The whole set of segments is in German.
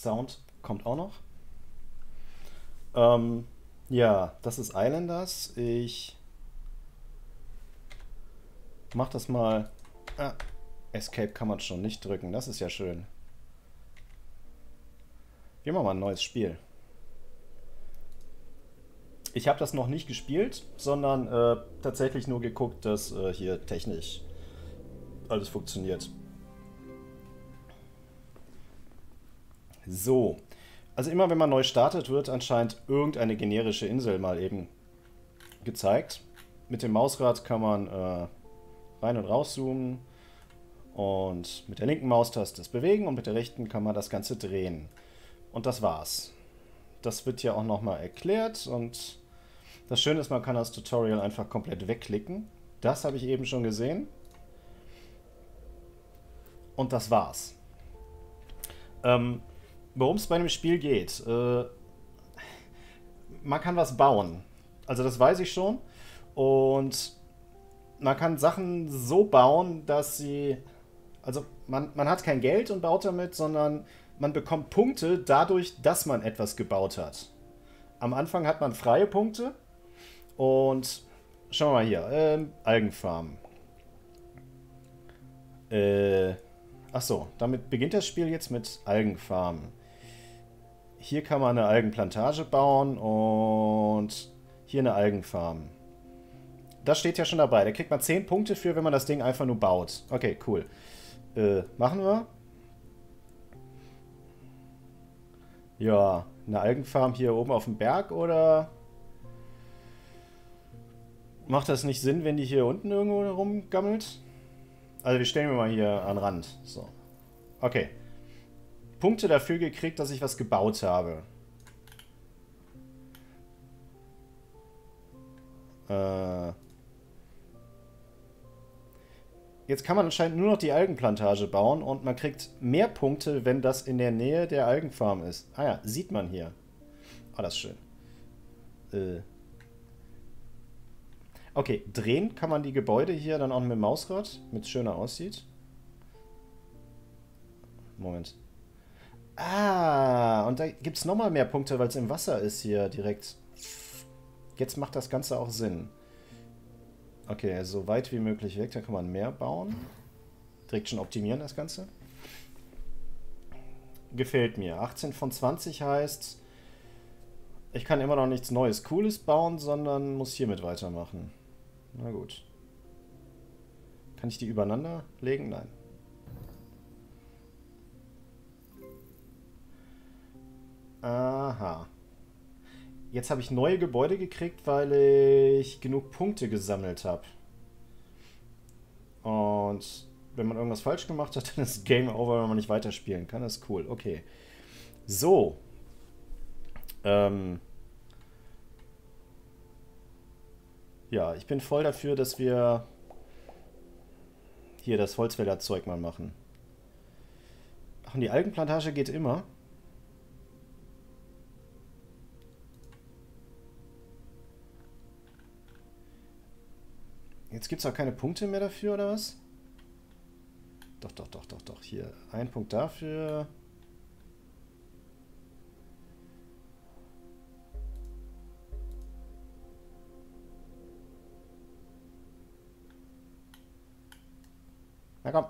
Sound kommt auch noch. Ähm, ja, das ist Islanders. Ich mach das mal. Ah, Escape kann man schon nicht drücken. Das ist ja schön. Wir machen mal ein neues Spiel. Ich habe das noch nicht gespielt, sondern äh, tatsächlich nur geguckt, dass äh, hier technisch alles funktioniert. So. Also immer wenn man neu startet, wird anscheinend irgendeine generische Insel mal eben gezeigt. Mit dem Mausrad kann man äh, rein und rauszoomen und mit der linken Maustaste das bewegen und mit der rechten kann man das Ganze drehen. Und das war's. Das wird ja auch nochmal erklärt und das Schöne ist, man kann das Tutorial einfach komplett wegklicken. Das habe ich eben schon gesehen. Und das war's. Ähm, Worum es bei dem Spiel geht. Äh, man kann was bauen. Also das weiß ich schon. Und man kann Sachen so bauen, dass sie... Also man, man hat kein Geld und baut damit, sondern man bekommt Punkte dadurch, dass man etwas gebaut hat. Am Anfang hat man freie Punkte und schauen wir mal hier. Ähm, Algenfarm. Äh, achso, damit beginnt das Spiel jetzt mit Algenfarm. Hier kann man eine Algenplantage bauen und hier eine Algenfarm. Das steht ja schon dabei. Da kriegt man 10 Punkte für, wenn man das Ding einfach nur baut. Okay, cool. Äh, machen wir. Ja, eine Algenfarm hier oben auf dem Berg oder macht das nicht Sinn, wenn die hier unten irgendwo rumgammelt? Also wir stellen wir mal hier an Rand. So. Okay. Punkte dafür gekriegt, dass ich was gebaut habe. Äh... Jetzt kann man anscheinend nur noch die Algenplantage bauen und man kriegt mehr Punkte, wenn das in der Nähe der Algenfarm ist. Ah ja, sieht man hier. Ah, das ist schön. Äh. Okay, drehen kann man die Gebäude hier dann auch mit dem Mausrad, damit es schöner aussieht. Moment. Ah, und da gibt es nochmal mehr Punkte, weil es im Wasser ist hier direkt. Jetzt macht das Ganze auch Sinn. Okay, so weit wie möglich weg, da kann man mehr bauen. Direkt schon optimieren das Ganze. Gefällt mir. 18 von 20 heißt, ich kann immer noch nichts Neues, Cooles bauen, sondern muss hiermit weitermachen. Na gut. Kann ich die übereinander legen? Nein. Aha. Jetzt habe ich neue Gebäude gekriegt, weil ich genug Punkte gesammelt habe. Und wenn man irgendwas falsch gemacht hat, dann ist Game Over, wenn man nicht weiterspielen kann. Das ist cool. Okay. So. Ähm. Ja, ich bin voll dafür, dass wir hier das Holzwälderzeug mal machen. Ach, und die Algenplantage geht immer. Jetzt gibt es auch keine Punkte mehr dafür, oder was? Doch, doch, doch, doch, doch. Hier, ein Punkt dafür. Na komm.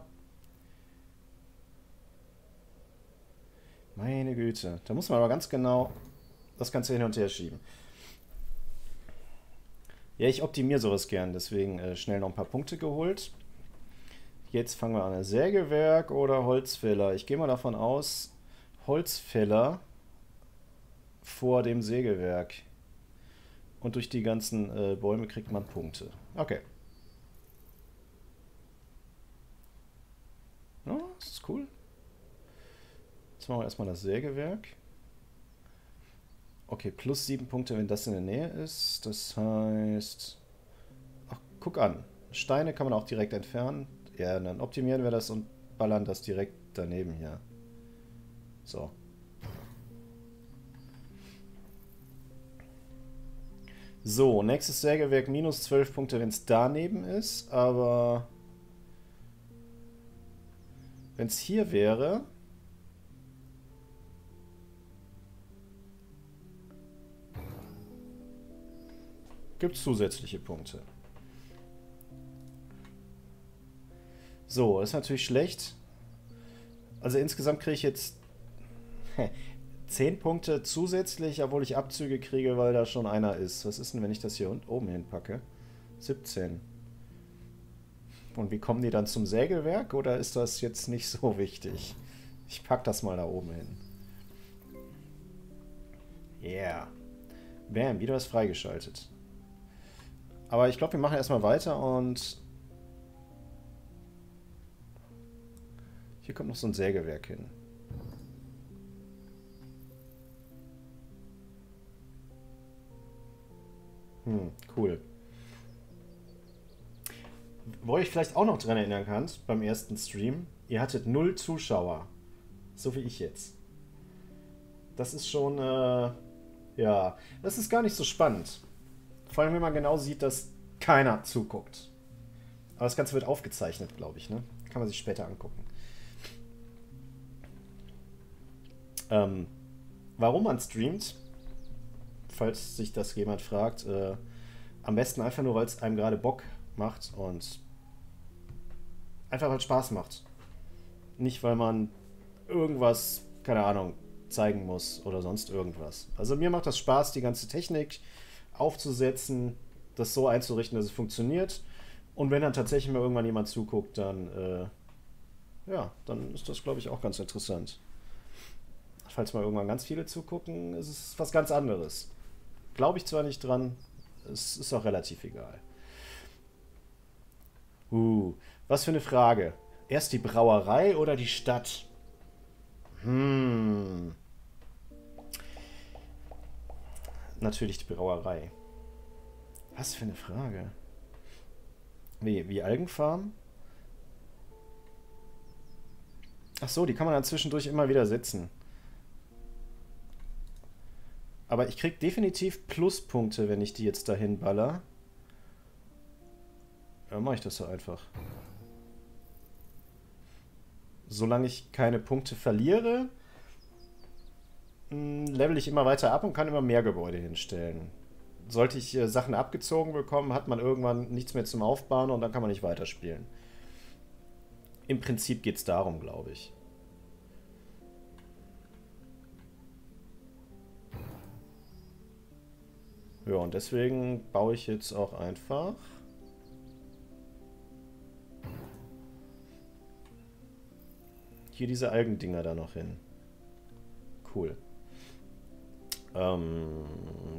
Meine Güte. Da muss man aber ganz genau das Ganze hin und her schieben. Ja, ich optimiere sowas gern, deswegen äh, schnell noch ein paar Punkte geholt. Jetzt fangen wir an. Sägewerk oder Holzfäller? Ich gehe mal davon aus, Holzfäller vor dem Sägewerk. Und durch die ganzen äh, Bäume kriegt man Punkte. Okay. Ja, das ist cool. Jetzt machen wir erstmal das Sägewerk. Okay, plus sieben Punkte, wenn das in der Nähe ist. Das heißt... Ach, guck an. Steine kann man auch direkt entfernen. Ja, dann optimieren wir das und ballern das direkt daneben hier. So. So, nächstes Sägewerk minus 12 Punkte, wenn es daneben ist, aber wenn es hier wäre, gibt es zusätzliche Punkte. So, ist natürlich schlecht. Also insgesamt kriege ich jetzt 10 Punkte zusätzlich, obwohl ich Abzüge kriege, weil da schon einer ist. Was ist denn, wenn ich das hier oben hinpacke? 17. Und wie kommen die dann zum Sägewerk oder ist das jetzt nicht so wichtig? Ich pack das mal da oben hin. Yeah. Bam, wieder was freigeschaltet. Aber ich glaube, wir machen erstmal weiter und... Hier kommt noch so ein Sägewerk hin. Hm, cool. Wo ich vielleicht auch noch dran erinnern kannst, beim ersten Stream, ihr hattet null Zuschauer. So wie ich jetzt. Das ist schon, äh, ja, das ist gar nicht so spannend. Vor allem, wenn man genau sieht, dass keiner zuguckt. Aber das Ganze wird aufgezeichnet, glaube ich, ne? Kann man sich später angucken. Ähm, warum man streamt, falls sich das jemand fragt, äh, am besten einfach nur, weil es einem gerade Bock macht und einfach weil es Spaß macht. Nicht, weil man irgendwas, keine Ahnung, zeigen muss oder sonst irgendwas. Also mir macht das Spaß, die ganze Technik aufzusetzen, das so einzurichten, dass es funktioniert. Und wenn dann tatsächlich mal irgendwann jemand zuguckt, dann, äh, ja, dann ist das, glaube ich, auch ganz interessant. Falls mal irgendwann ganz viele zugucken, ist es was ganz anderes. Glaube ich zwar nicht dran, es ist auch relativ egal. Uh, was für eine Frage. Erst die Brauerei oder die Stadt? Hm. Natürlich die Brauerei. Was für eine Frage. Wie, wie Algenfarm? Ach so, die kann man dann zwischendurch immer wieder setzen. Aber ich krieg definitiv Pluspunkte, wenn ich die jetzt dahin baller. Ja, mache ich das so einfach. Solange ich keine Punkte verliere, level ich immer weiter ab und kann immer mehr Gebäude hinstellen. Sollte ich äh, Sachen abgezogen bekommen, hat man irgendwann nichts mehr zum Aufbauen und dann kann man nicht weiterspielen. Im Prinzip geht es darum, glaube ich. Ja, und deswegen baue ich jetzt auch einfach... Hier diese Algendinger da noch hin. Cool. Ähm,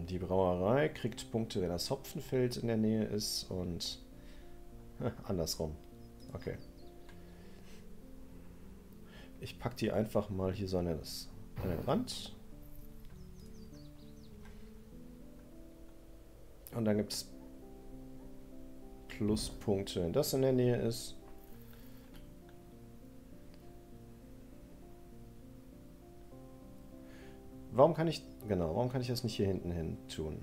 die Brauerei kriegt Punkte, wenn das Hopfenfeld in der Nähe ist und andersrum. Okay. Ich packe die einfach mal hier so an den Rand. Und dann gibt es Pluspunkte, wenn das in der Nähe ist. Warum kann ich, genau, warum kann ich das nicht hier hinten hin tun?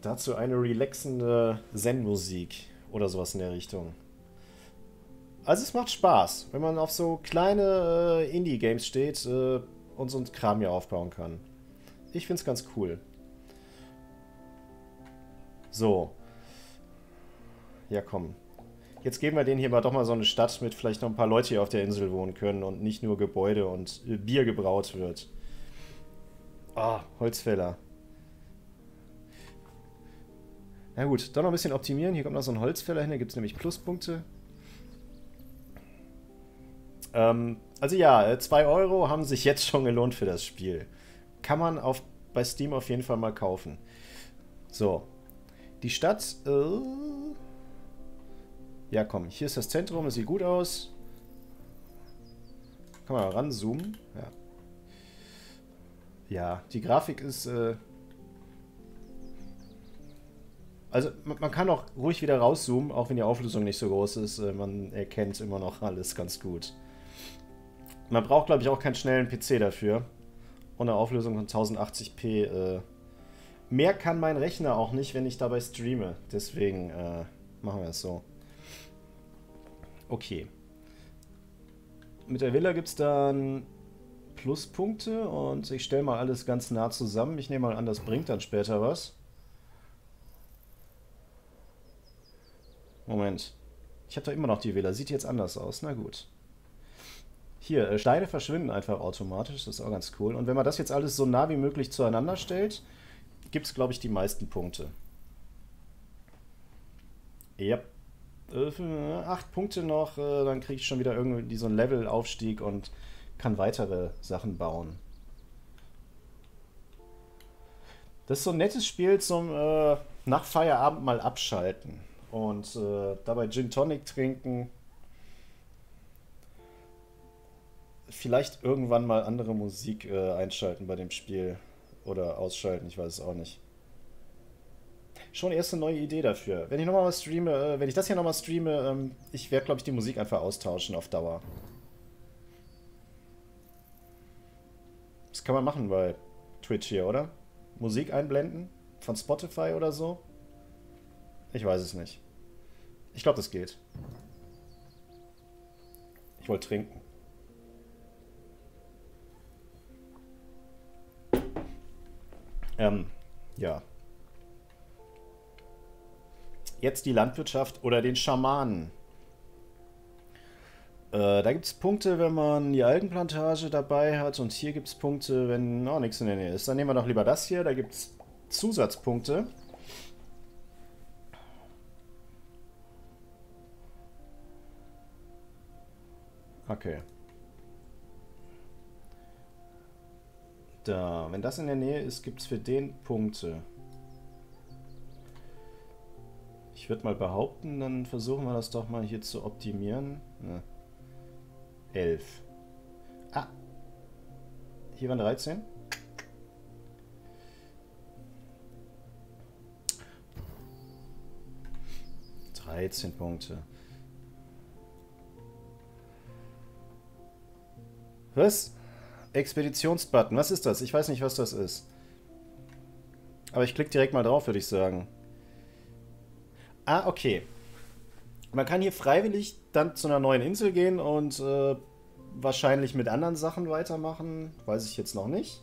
Dazu eine relaxende Zen-Musik oder sowas in der Richtung. Also es macht Spaß, wenn man auf so kleine äh, Indie-Games steht äh, und so ein Kram hier aufbauen kann. Ich finde es ganz cool. So. Ja, komm. Jetzt geben wir denen hier mal doch mal so eine Stadt mit vielleicht noch ein paar Leute hier auf der Insel wohnen können und nicht nur Gebäude und äh, Bier gebraut wird. Ah, oh, Holzfäller. Na gut, doch noch ein bisschen optimieren. Hier kommt noch so ein Holzfäller hin, da gibt es nämlich Pluspunkte. Ähm, also ja, 2 Euro haben sich jetzt schon gelohnt für das Spiel kann man auf, bei Steam auf jeden Fall mal kaufen. So. Die Stadt. Äh ja, komm. Hier ist das Zentrum. Es sieht gut aus. Kann man ranzoomen. Ja. Ja, die Grafik ist. Äh also, man, man, kann auch ruhig wieder rauszoomen, auch wenn die Auflösung nicht so groß ist. Äh, man erkennt immer noch alles ganz gut. Man braucht, glaube ich, auch keinen schnellen PC dafür und eine Auflösung von 1080p. Äh, mehr kann mein Rechner auch nicht, wenn ich dabei streame. Deswegen äh, machen wir es so. Okay. Mit der Villa gibt es dann Pluspunkte und ich stelle mal alles ganz nah zusammen. Ich nehme mal an, das bringt dann später was. Moment. Ich habe da immer noch die Wähler. Sieht jetzt anders aus. Na gut. Hier, äh, Steine verschwinden einfach automatisch. Das ist auch ganz cool. Und wenn man das jetzt alles so nah wie möglich zueinander stellt, gibt es, glaube ich, die meisten Punkte. Ja. Äh, acht Punkte noch, äh, dann kriege ich schon wieder irgendwie so einen Levelaufstieg und kann weitere Sachen bauen. Das ist so ein nettes Spiel zum äh, nach Feierabend mal abschalten und äh, dabei Gin Tonic trinken. Vielleicht irgendwann mal andere Musik äh, einschalten bei dem Spiel oder ausschalten, ich weiß es auch nicht. Schon erst eine neue Idee dafür. Wenn ich nochmal was streame, äh, wenn ich das hier nochmal streame, ähm, ich werde, glaube ich, die Musik einfach austauschen auf Dauer. Das kann man machen bei Twitch hier, oder? Musik einblenden? Von Spotify oder so? Ich weiß es nicht. Ich glaube, das geht. Ich wollte trinken. Ähm, ja. Jetzt die Landwirtschaft oder den Schamanen. Äh, da gibt es Punkte, wenn man die Algenplantage dabei hat und hier gibt es Punkte, wenn oh, nichts in der Nähe ist. Dann nehmen wir doch lieber das hier, da gibt es Zusatzpunkte. Okay. Da, wenn das in der Nähe ist, gibt es für den Punkte. Ich würde mal behaupten, dann versuchen wir das doch mal hier zu optimieren. Ja. 11. Ah. Hier waren 13. Dreizehn Punkte. Was? Expeditionsbutton. Was ist das? Ich weiß nicht, was das ist. Aber ich klicke direkt mal drauf, würde ich sagen. Ah, okay. Man kann hier freiwillig dann zu einer neuen Insel gehen und äh, wahrscheinlich mit anderen Sachen weitermachen. Weiß ich jetzt noch nicht.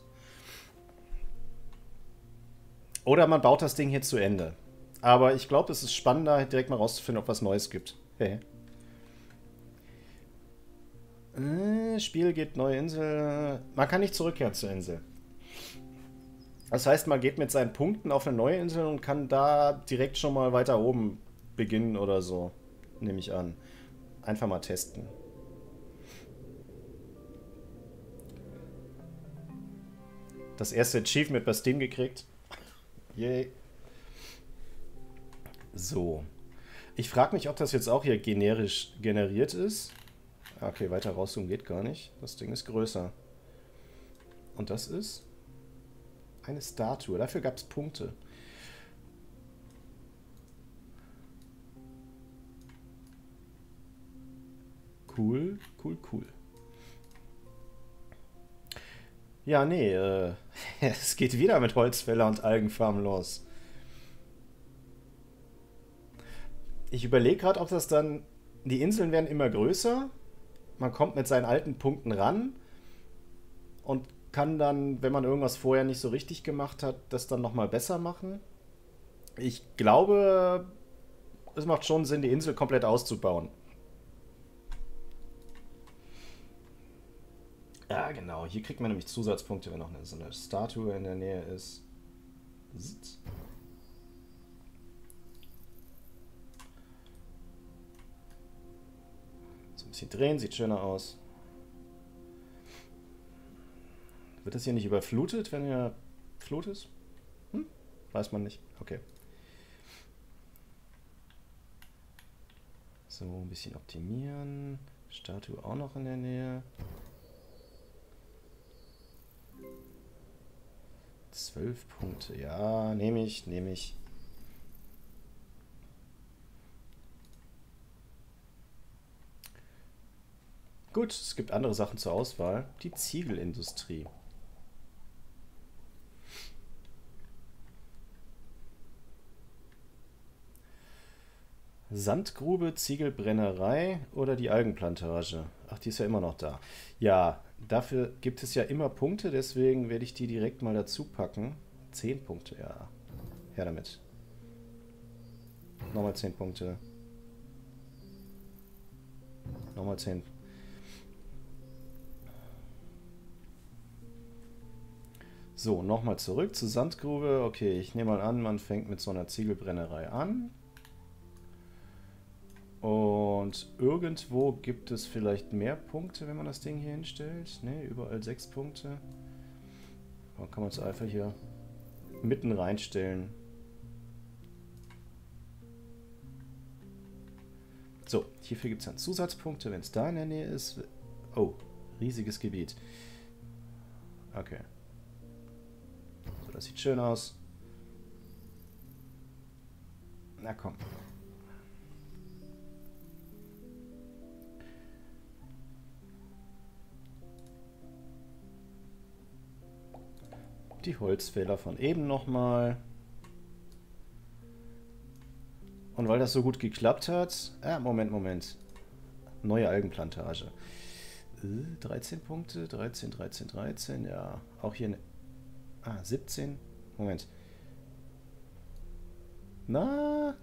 Oder man baut das Ding hier zu Ende. Aber ich glaube, es ist spannender, direkt mal rauszufinden, ob was Neues gibt. Hey. Äh, Spiel geht neue Insel. Man kann nicht zurückkehren zur Insel. Das heißt, man geht mit seinen Punkten auf eine neue Insel und kann da direkt schon mal weiter oben beginnen oder so. Nehme ich an. Einfach mal testen. Das erste Achievement bei Steam gekriegt. Yay. So. Ich frage mich, ob das jetzt auch hier generisch generiert ist. Okay, weiter rauszoomen geht gar nicht. Das Ding ist größer. Und das ist eine Statue. Dafür gab es Punkte. Cool, cool, cool. Ja, nee, äh, es geht wieder mit Holzfäller und Algenfarm los. Ich überlege gerade, ob das dann... Die Inseln werden immer größer. Man kommt mit seinen alten Punkten ran und kann dann, wenn man irgendwas vorher nicht so richtig gemacht hat, das dann nochmal besser machen. Ich glaube, es macht schon Sinn, die Insel komplett auszubauen. Ja, genau. Hier kriegt man nämlich Zusatzpunkte, wenn noch eine, so eine Statue in der Nähe ist. Sitz. So ein bisschen drehen, sieht schöner aus. Wird das hier nicht überflutet, wenn hier Flut ist? Hm? Weiß man nicht. Okay. So, ein bisschen optimieren. Statue auch noch in der Nähe. Zwölf Punkte. Ja, nehme ich, nehme ich. Gut, es gibt andere Sachen zur Auswahl. Die Ziegelindustrie. Sandgrube, Ziegelbrennerei oder die Algenplantage? Ach, die ist ja immer noch da. Ja, dafür gibt es ja immer Punkte, deswegen werde ich die direkt mal dazu packen. Zehn Punkte, ja. Her damit. Nochmal zehn Punkte. Nochmal zehn. So, nochmal zurück zur Sandgrube. Okay, ich nehme mal an, man fängt mit so einer Ziegelbrennerei an. Und irgendwo gibt es vielleicht mehr Punkte, wenn man das Ding hier hinstellt. Ne, überall sechs Punkte. Dann kann man es einfach hier mitten reinstellen. So, hierfür gibt es dann Zusatzpunkte, wenn es da in der Nähe ist. Oh, riesiges Gebiet. Okay. So, das sieht schön aus. Na komm. Die Holzfäller von eben nochmal. Und weil das so gut geklappt hat... Ah, Moment, Moment. Neue Algenplantage. 13 äh, Punkte, 13, 13, 13, ja. Auch hier... Ne ah, 17. Moment. Na?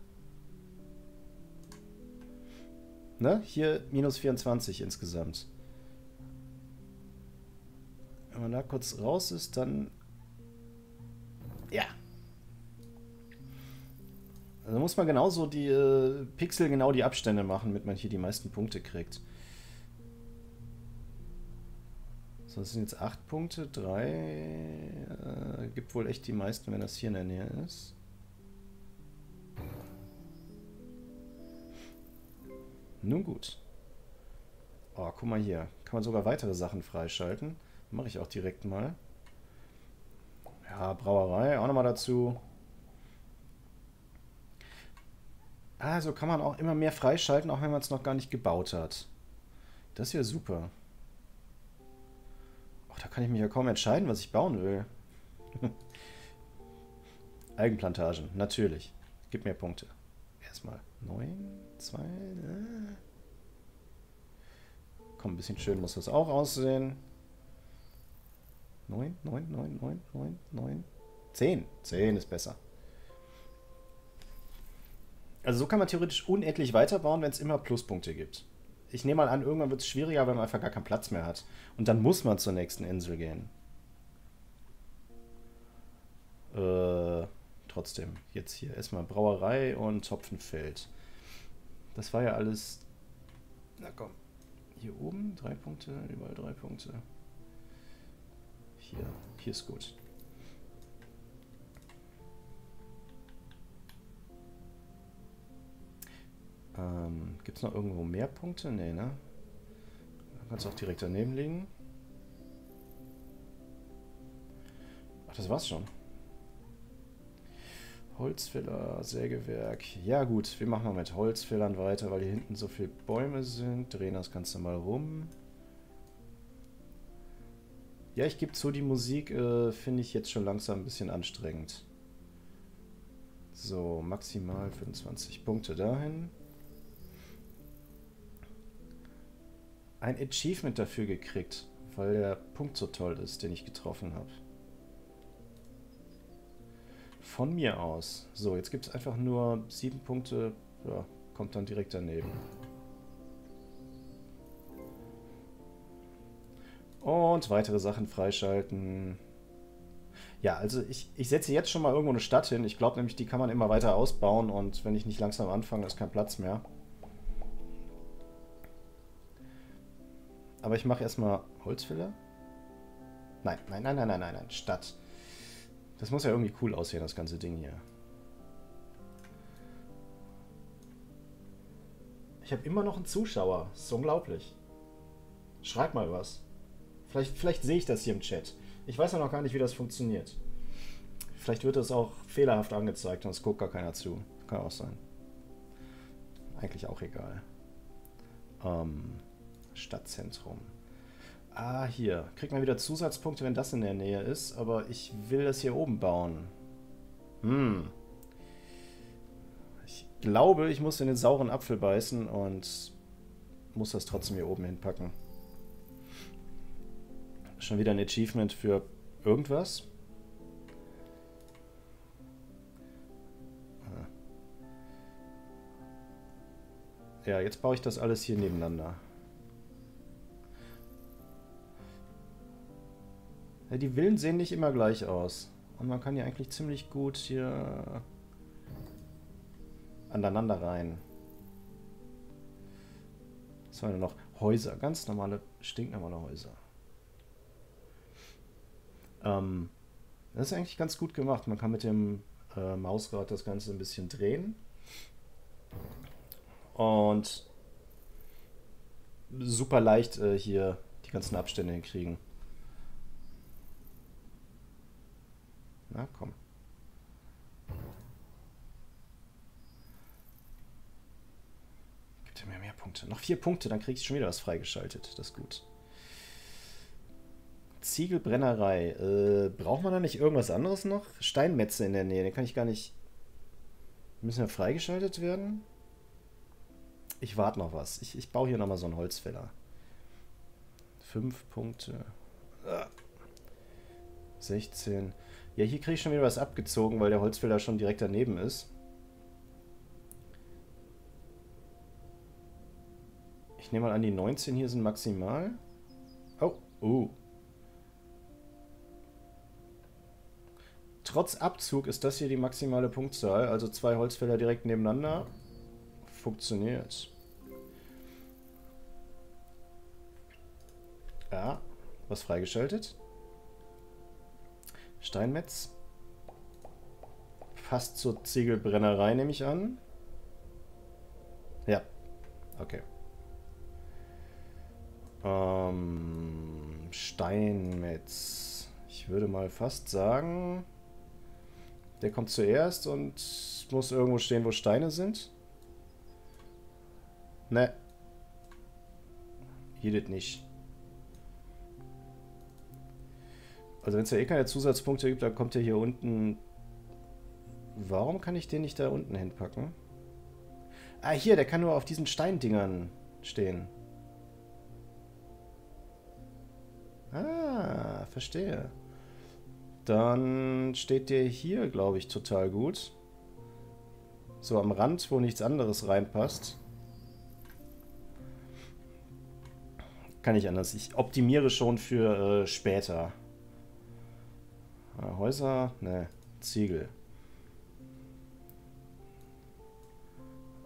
Ne? Hier minus 24 insgesamt. Wenn man da kurz raus ist, dann ja. Also muss man genauso die äh, Pixel genau die Abstände machen, damit man hier die meisten Punkte kriegt. So, das sind jetzt 8 Punkte, 3 äh, gibt wohl echt die meisten, wenn das hier in der Nähe ist. Nun gut. Oh, guck mal hier. Kann man sogar weitere Sachen freischalten. Mache ich auch direkt mal. Ja, Brauerei auch nochmal dazu. Also kann man auch immer mehr freischalten, auch wenn man es noch gar nicht gebaut hat. Das ist ja super. Ach, da kann ich mich ja kaum entscheiden, was ich bauen will. Algenplantagen, natürlich. Gib mir Punkte. Erstmal 9, 2. Äh. Komm, ein bisschen schön muss das auch aussehen. 9, 9, 9, 9, 9, 9, 10. 10 ist besser. Also so kann man theoretisch unendlich weiterbauen, wenn es immer Pluspunkte gibt. Ich nehme mal an, irgendwann wird es schwieriger, weil man einfach gar keinen Platz mehr hat. Und dann muss man zur nächsten Insel gehen. Äh, trotzdem, jetzt hier erstmal Brauerei und Topfenfeld. Das war ja alles... Na komm, hier oben drei Punkte, überall drei Punkte. Hier, hier ist gut. Ähm, Gibt es noch irgendwo mehr Punkte? Nee, ne? Dann kannst du auch direkt daneben liegen. Ach, das war's schon. Holzfäller, Sägewerk. Ja gut, wir machen mal mit Holzfällern weiter, weil hier hinten so viele Bäume sind. Drehen das Ganze mal rum. Ja, ich gebe zu, die Musik äh, finde ich jetzt schon langsam ein bisschen anstrengend. So, maximal 25 Punkte dahin. Ein Achievement dafür gekriegt, weil der Punkt so toll ist, den ich getroffen habe. Von mir aus. So, jetzt gibt es einfach nur 7 Punkte. Ja, kommt dann direkt daneben. Und weitere Sachen freischalten. Ja, also ich, ich setze jetzt schon mal irgendwo eine Stadt hin. Ich glaube nämlich, die kann man immer weiter ausbauen und wenn ich nicht langsam anfange, ist kein Platz mehr. Aber ich mache erstmal Holzfäller. Nein, nein, nein, nein, nein, nein, nein, Stadt. Das muss ja irgendwie cool aussehen, das ganze Ding hier. Ich habe immer noch einen Zuschauer. Das ist unglaublich. Schreib mal was. Vielleicht, vielleicht sehe ich das hier im Chat. Ich weiß ja noch gar nicht, wie das funktioniert. Vielleicht wird das auch fehlerhaft angezeigt und es guckt gar keiner zu. Kann auch sein. Eigentlich auch egal. Ähm, Stadtzentrum. Ah, hier. Kriegt man wieder Zusatzpunkte, wenn das in der Nähe ist. Aber ich will das hier oben bauen. Hm. Ich glaube, ich muss in den sauren Apfel beißen und muss das trotzdem hier oben hinpacken. Schon wieder ein Achievement für irgendwas. Ah. Ja, jetzt baue ich das alles hier nebeneinander. Ja, die Villen sehen nicht immer gleich aus. Und man kann ja eigentlich ziemlich gut hier aneinander rein. Was waren noch? Häuser, ganz normale, stinknormale Häuser. Ähm, das ist eigentlich ganz gut gemacht. Man kann mit dem äh, Mausrad das Ganze ein bisschen drehen. Und super leicht äh, hier die ganzen Abstände hinkriegen. Na komm. Gibt mir mehr Punkte. Noch vier Punkte, dann kriegst du schon wieder was freigeschaltet. Das ist gut. Ziegelbrennerei. Äh, braucht man da nicht irgendwas anderes noch? Steinmetze in der Nähe, den kann ich gar nicht. Müssen ja freigeschaltet werden? Ich warte noch was. Ich, ich baue hier nochmal so einen Holzfäller. Fünf Punkte. Ah. 16. Ja, hier kriege ich schon wieder was abgezogen, weil der Holzfäller schon direkt daneben ist. Ich nehme mal an, die 19 hier sind maximal. Oh, oh. Trotz Abzug ist das hier die maximale Punktzahl. Also zwei Holzfäller direkt nebeneinander. Funktioniert. Ja, was freigeschaltet? Steinmetz. Fast zur Ziegelbrennerei, nehme ich an. Ja. Okay. Ähm, Steinmetz. Ich würde mal fast sagen, der kommt zuerst und muss irgendwo stehen, wo Steine sind. Ne. Jedet nicht. Also wenn es ja eh keine Zusatzpunkte gibt, dann kommt er hier unten... Warum kann ich den nicht da unten hinpacken? Ah, hier, der kann nur auf diesen Steindingern stehen. Ah, verstehe. Dann steht der hier, glaube ich, total gut. So am Rand, wo nichts anderes reinpasst. Kann ich anders. Ich optimiere schon für äh, später. Ah, Häuser? Ne, Ziegel.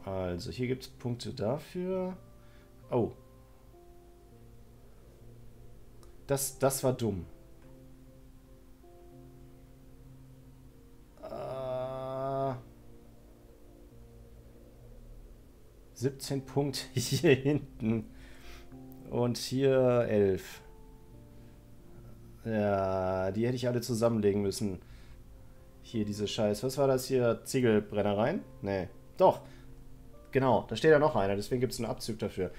Also, hier gibt es Punkte dafür. Oh. Das, das war dumm. 17 Punkte hier hinten. Und hier 11. Ja, die hätte ich alle zusammenlegen müssen. Hier diese Scheiß. Was war das hier? Ziegelbrennereien? Nee. Doch. Genau, da steht ja noch einer, deswegen gibt es einen Abzug dafür.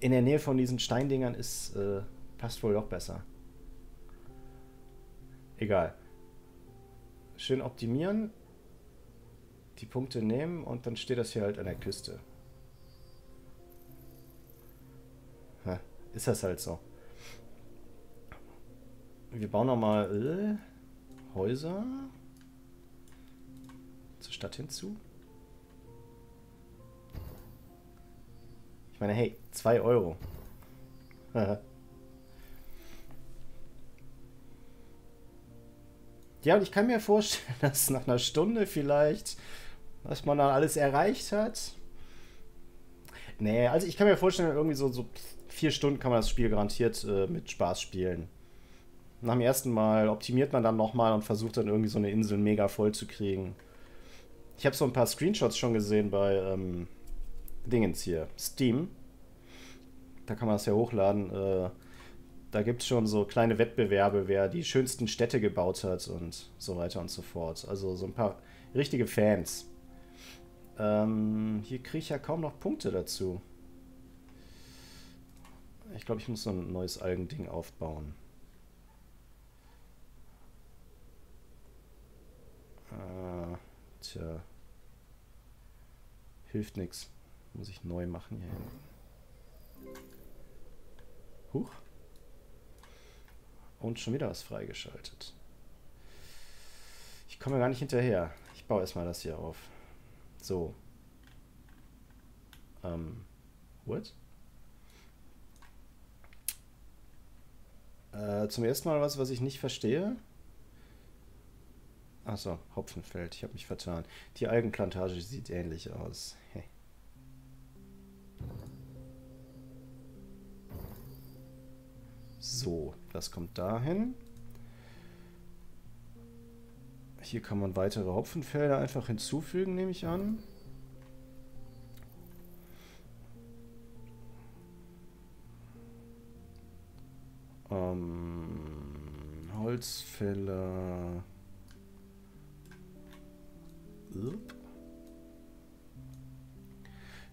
In der Nähe von diesen Steindingern ist, äh, passt wohl doch besser. Egal. Schön optimieren. Die Punkte nehmen und dann steht das hier halt an der Küste. Ist das halt so. Wir bauen nochmal äh, Häuser zur Stadt hinzu. Ich meine, hey, 2 Euro. ja, und ich kann mir vorstellen, dass nach einer Stunde vielleicht, was man dann alles erreicht hat. Nee, also ich kann mir vorstellen, irgendwie so, so vier Stunden kann man das Spiel garantiert äh, mit Spaß spielen nach dem ersten Mal optimiert man dann nochmal und versucht dann irgendwie so eine Insel mega voll zu kriegen. Ich habe so ein paar Screenshots schon gesehen bei ähm, Dingens hier, Steam. Da kann man das ja hochladen. Äh, da gibt es schon so kleine Wettbewerbe, wer die schönsten Städte gebaut hat und so weiter und so fort. Also so ein paar richtige Fans. Ähm, hier kriege ich ja kaum noch Punkte dazu. Ich glaube, ich muss so ein neues Algending aufbauen. Äh, tja. Hilft nichts. Muss ich neu machen hier hinten. Huch. Und schon wieder was freigeschaltet. Ich komme gar nicht hinterher. Ich baue erstmal das hier auf. So. Ähm. What? Äh, zum ersten Mal was, was ich nicht verstehe. Achso, Hopfenfeld. Ich habe mich vertan. Die Algenplantage sieht ähnlich aus. Hey. So, das kommt dahin. Hier kann man weitere Hopfenfelder einfach hinzufügen, nehme ich an. Ähm, Holzfäller.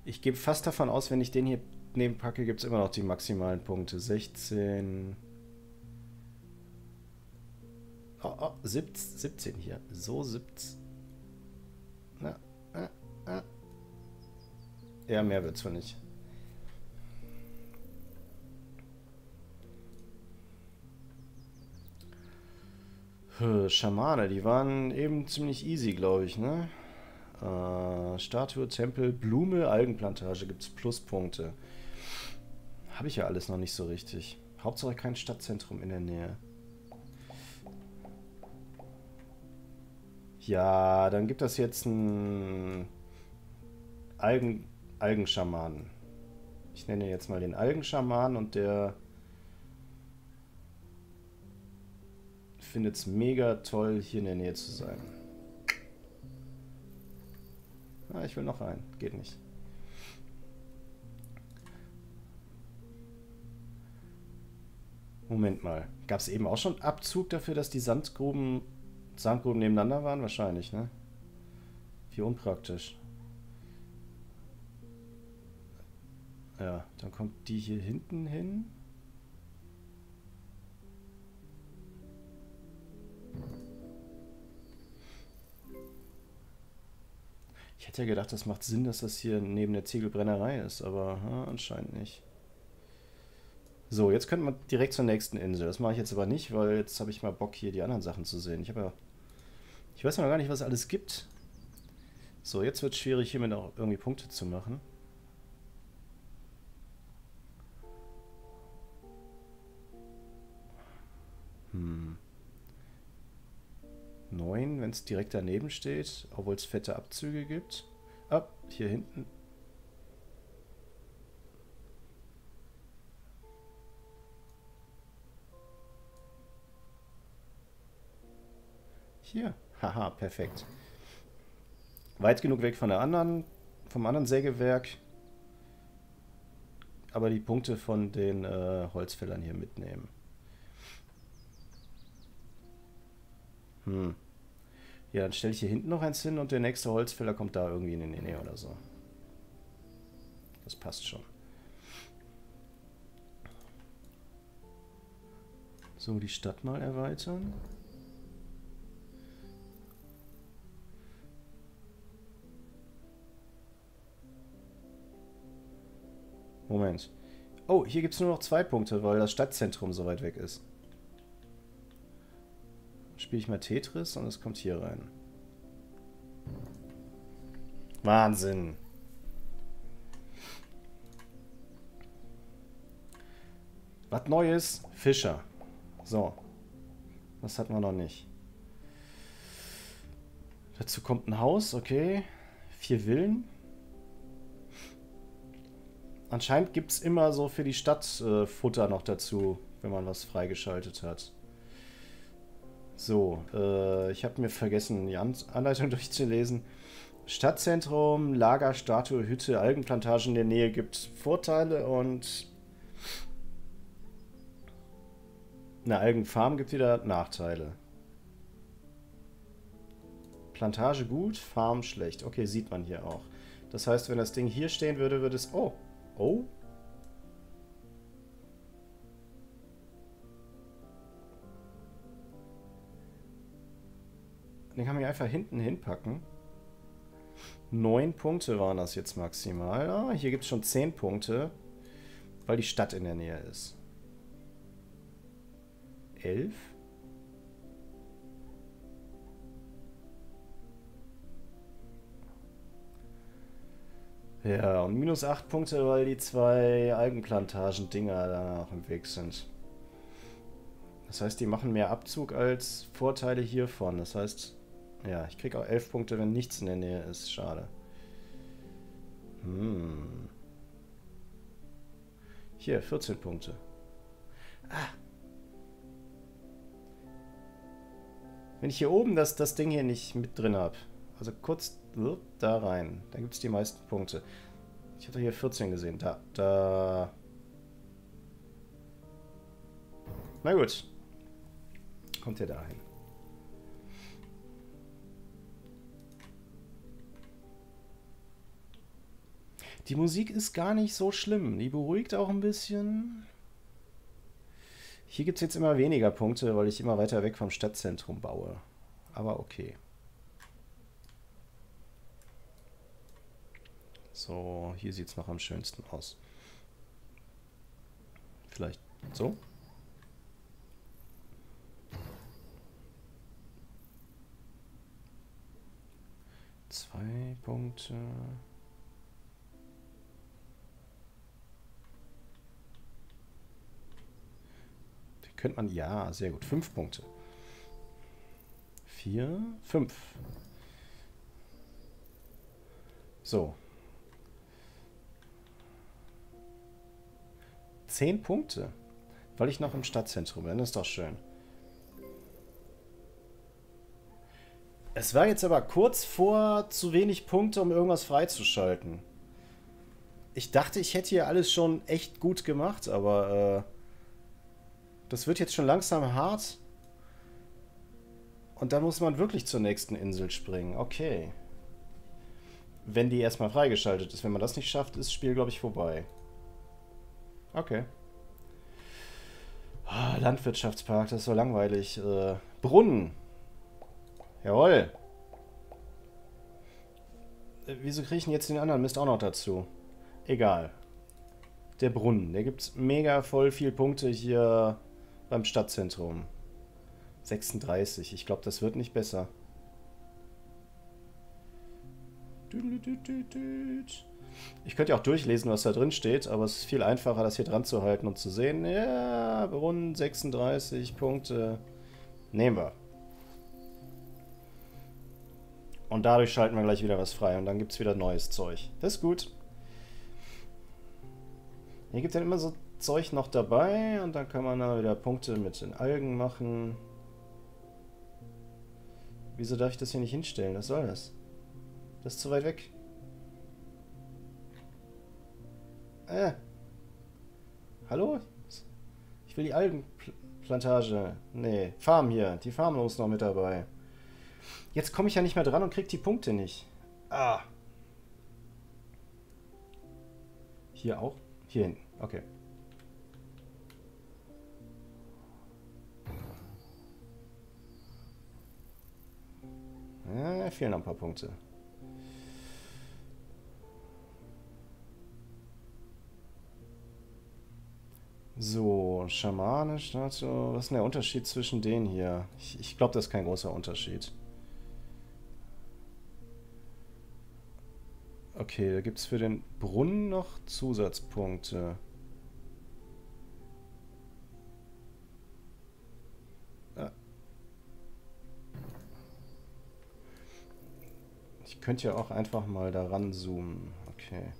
Ich gebe fast davon aus, wenn ich den hier nebenpacke, gibt es immer noch die maximalen Punkte. 16. Oh, oh, 17, hier. So 17. Na, äh, äh. Ja, mehr wird es wohl nicht. Schamane, die waren eben ziemlich easy, glaube ich, ne? Äh, Statue, Tempel, Blume, Algenplantage gibt es Pluspunkte. Habe ich ja alles noch nicht so richtig. Hauptsache kein Stadtzentrum in der Nähe. Ja, dann gibt das jetzt einen Algen, Algenschamanen. Ich nenne jetzt mal den Algenschamanen und der findet es mega toll, hier in der Nähe zu sein. Ah, ich will noch rein. Geht nicht. Moment mal. Gab es eben auch schon Abzug dafür, dass die Sandgruben, Sandgruben nebeneinander waren? Wahrscheinlich, ne? Wie unpraktisch. Ja, dann kommt die hier hinten hin. Ich hätte ja gedacht, das macht Sinn, dass das hier neben der Ziegelbrennerei ist, aber ha, anscheinend nicht. So, jetzt könnte man direkt zur nächsten Insel. Das mache ich jetzt aber nicht, weil jetzt habe ich mal Bock, hier die anderen Sachen zu sehen. Ich habe ja... Ich weiß noch gar nicht, was es alles gibt. So, jetzt wird es schwierig, hiermit auch irgendwie Punkte zu machen. Hm. 9, wenn es direkt daneben steht, obwohl es fette Abzüge gibt. Ah, hier hinten. Hier. Haha, perfekt. Weit genug weg von der anderen, vom anderen Sägewerk. Aber die Punkte von den äh, Holzfällern hier mitnehmen. Hm. Ja, dann stelle ich hier hinten noch eins hin und der nächste Holzfäller kommt da irgendwie in die Nähe oder so. Das passt schon. So, die Stadt mal erweitern. Moment. Oh, hier gibt es nur noch zwei Punkte, weil das Stadtzentrum so weit weg ist spiele ich mal Tetris und es kommt hier rein. Wahnsinn. Was Neues? Fischer. So. Das hat man noch nicht. Dazu kommt ein Haus, okay. Vier Villen. Anscheinend gibt es immer so für die Stadt äh, Futter noch dazu, wenn man was freigeschaltet hat. So, äh, ich habe mir vergessen, die An Anleitung durchzulesen. Stadtzentrum, Lager, Statue, Hütte, Algenplantagen in der Nähe gibt Vorteile und eine Algenfarm gibt wieder Nachteile. Plantage gut, Farm schlecht. Okay, sieht man hier auch. Das heißt, wenn das Ding hier stehen würde, würde es... Oh, oh, Den kann man einfach hinten hinpacken. Neun Punkte waren das jetzt maximal. Ah, hier gibt es schon zehn Punkte. Weil die Stadt in der Nähe ist. 11? Ja, und minus 8 Punkte, weil die zwei Algenplantagen-Dinger da noch im Weg sind. Das heißt, die machen mehr Abzug als Vorteile hiervon. Das heißt, ja, ich kriege auch 11 Punkte, wenn nichts in der Nähe ist. Schade. Hm. Hier, 14 Punkte. Ah. Wenn ich hier oben das, das Ding hier nicht mit drin habe, also kurz da rein. Da gibt es die meisten Punkte. Ich hatte hier 14 gesehen. Da, da. Na gut. Kommt ihr dahin. Die Musik ist gar nicht so schlimm. Die beruhigt auch ein bisschen. Hier gibt es jetzt immer weniger Punkte, weil ich immer weiter weg vom Stadtzentrum baue. Aber okay. So, hier sieht es noch am schönsten aus. Vielleicht so. Zwei Punkte. Die könnte man, ja, sehr gut. Fünf Punkte. Vier, fünf. So, 10 Punkte. Weil ich noch im Stadtzentrum bin. Das ist doch schön. Es war jetzt aber kurz vor zu wenig Punkte, um irgendwas freizuschalten. Ich dachte, ich hätte hier alles schon echt gut gemacht, aber äh, das wird jetzt schon langsam hart. Und dann muss man wirklich zur nächsten Insel springen. Okay. Wenn die erstmal freigeschaltet ist. Wenn man das nicht schafft, ist das Spiel, glaube ich, vorbei. Okay. Oh, Landwirtschaftspark, das ist so langweilig. Äh, Brunnen. Jawohl. Äh, wieso kriege ich denn jetzt den anderen Mist auch noch dazu? Egal. Der Brunnen. Der gibt mega voll viel Punkte hier beim Stadtzentrum. 36. Ich glaube, das wird nicht besser. Düdelüdüdüdüd. Ich könnte ja auch durchlesen, was da drin steht, aber es ist viel einfacher, das hier dran zu halten und zu sehen. Ja, Brunnen 36 Punkte. Nehmen wir. Und dadurch schalten wir gleich wieder was frei und dann gibt es wieder neues Zeug. Das ist gut. Hier gibt es dann immer so Zeug noch dabei und dann kann man dann wieder Punkte mit den Algen machen. Wieso darf ich das hier nicht hinstellen? Was soll das? Das ist zu weit weg. Äh. Hallo? Ich will die Algenplantage. Nee, Farm hier. Die Farm ist noch mit dabei. Jetzt komme ich ja nicht mehr dran und krieg die Punkte nicht. Ah. Hier auch? Hier hinten. Okay. Ja, fehlen noch ein paar Punkte. So, Schamane, Statue. Was ist denn der Unterschied zwischen denen hier? Ich, ich glaube, das ist kein großer Unterschied. Okay, da gibt es für den Brunnen noch Zusatzpunkte. Ah. Ich könnte ja auch einfach mal daran zoomen. Okay.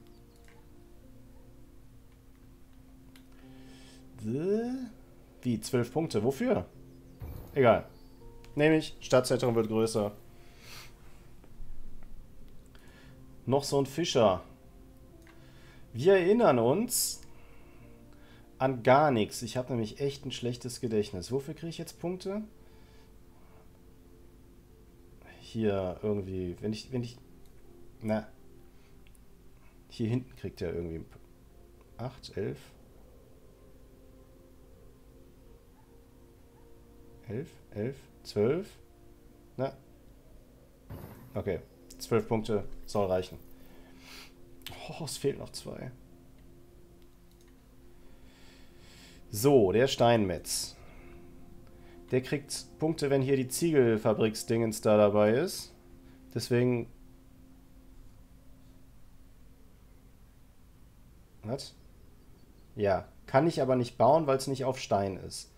Wie, zwölf Punkte? Wofür? Egal. Nehme ich. Stadtzentrum wird größer. Noch so ein Fischer. Wir erinnern uns an gar nichts. Ich habe nämlich echt ein schlechtes Gedächtnis. Wofür kriege ich jetzt Punkte? Hier irgendwie, wenn ich, wenn ich, na, hier hinten kriegt er irgendwie 8, 11, 11, 11, 12. Na. Okay. 12 Punkte soll reichen. Oh, es fehlt noch zwei. So, der Steinmetz. Der kriegt Punkte, wenn hier die Ziegelfabriksdingens da dabei ist. Deswegen... Was? Ja, kann ich aber nicht bauen, weil es nicht auf Stein ist.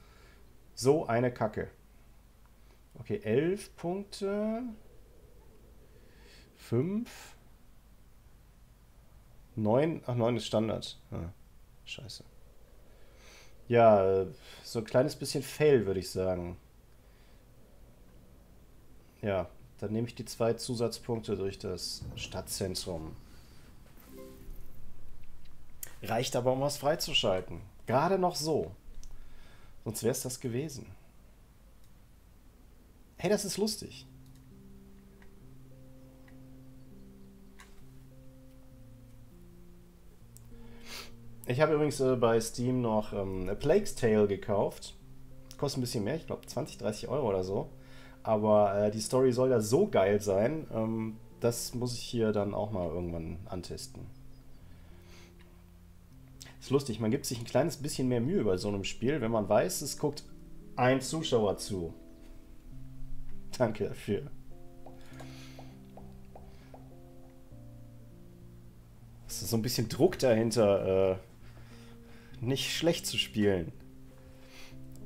So eine Kacke. Okay, 11 Punkte. 5. 9. Ach, 9 ist Standard. Ah, scheiße. Ja, so ein kleines bisschen Fail, würde ich sagen. Ja, dann nehme ich die zwei Zusatzpunkte durch das Stadtzentrum. Reicht aber, um was freizuschalten. Gerade noch so. Sonst wäre es das gewesen. Hey, das ist lustig. Ich habe übrigens äh, bei Steam noch ähm, A Plague's Tale gekauft. Kostet ein bisschen mehr, ich glaube 20, 30 Euro oder so. Aber äh, die Story soll da so geil sein, ähm, das muss ich hier dann auch mal irgendwann antesten. Ist lustig, man gibt sich ein kleines bisschen mehr Mühe bei so einem Spiel, wenn man weiß, es guckt ein Zuschauer zu. Danke dafür. Es ist so ein bisschen Druck dahinter, äh, nicht schlecht zu spielen.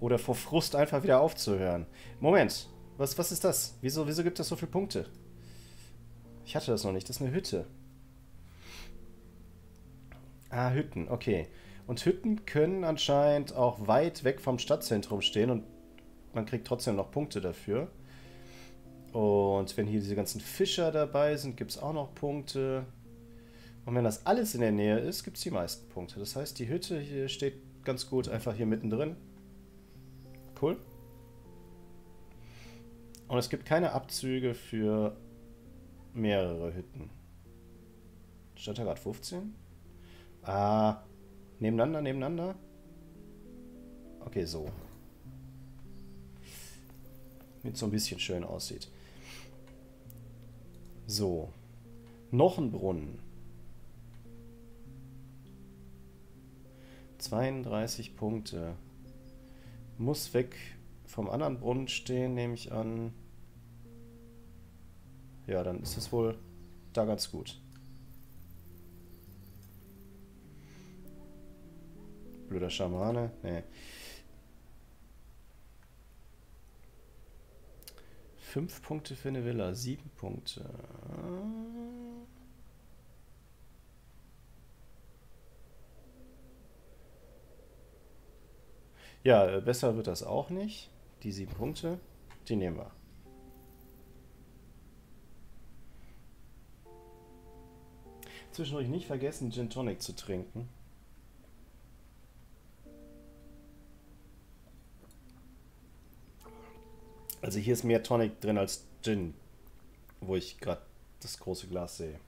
Oder vor Frust einfach wieder aufzuhören. Moment, was, was ist das? Wieso, wieso gibt es so viele Punkte? Ich hatte das noch nicht, das ist eine Hütte. Ah, Hütten, okay. Und Hütten können anscheinend auch weit weg vom Stadtzentrum stehen und man kriegt trotzdem noch Punkte dafür. Und wenn hier diese ganzen Fischer dabei sind, gibt es auch noch Punkte. Und wenn das alles in der Nähe ist, gibt es die meisten Punkte. Das heißt, die Hütte hier steht ganz gut einfach hier mittendrin. Cool. Und es gibt keine Abzüge für mehrere Hütten. Stand da gerade 15? Ah, nebeneinander, nebeneinander? Okay, so. Damit so ein bisschen schön aussieht. So. Noch ein Brunnen. 32 Punkte. Muss weg vom anderen Brunnen stehen, nehme ich an. Ja, dann ist es wohl da ganz gut. Blöder Schamane. Nee. Fünf Punkte für eine Villa, sieben Punkte. Ja, äh, besser wird das auch nicht. Die sieben Punkte, die nehmen wir. Zwischendurch nicht vergessen, Gin Tonic zu trinken. Also hier ist mehr Tonic drin als Gin, wo ich gerade das große Glas sehe.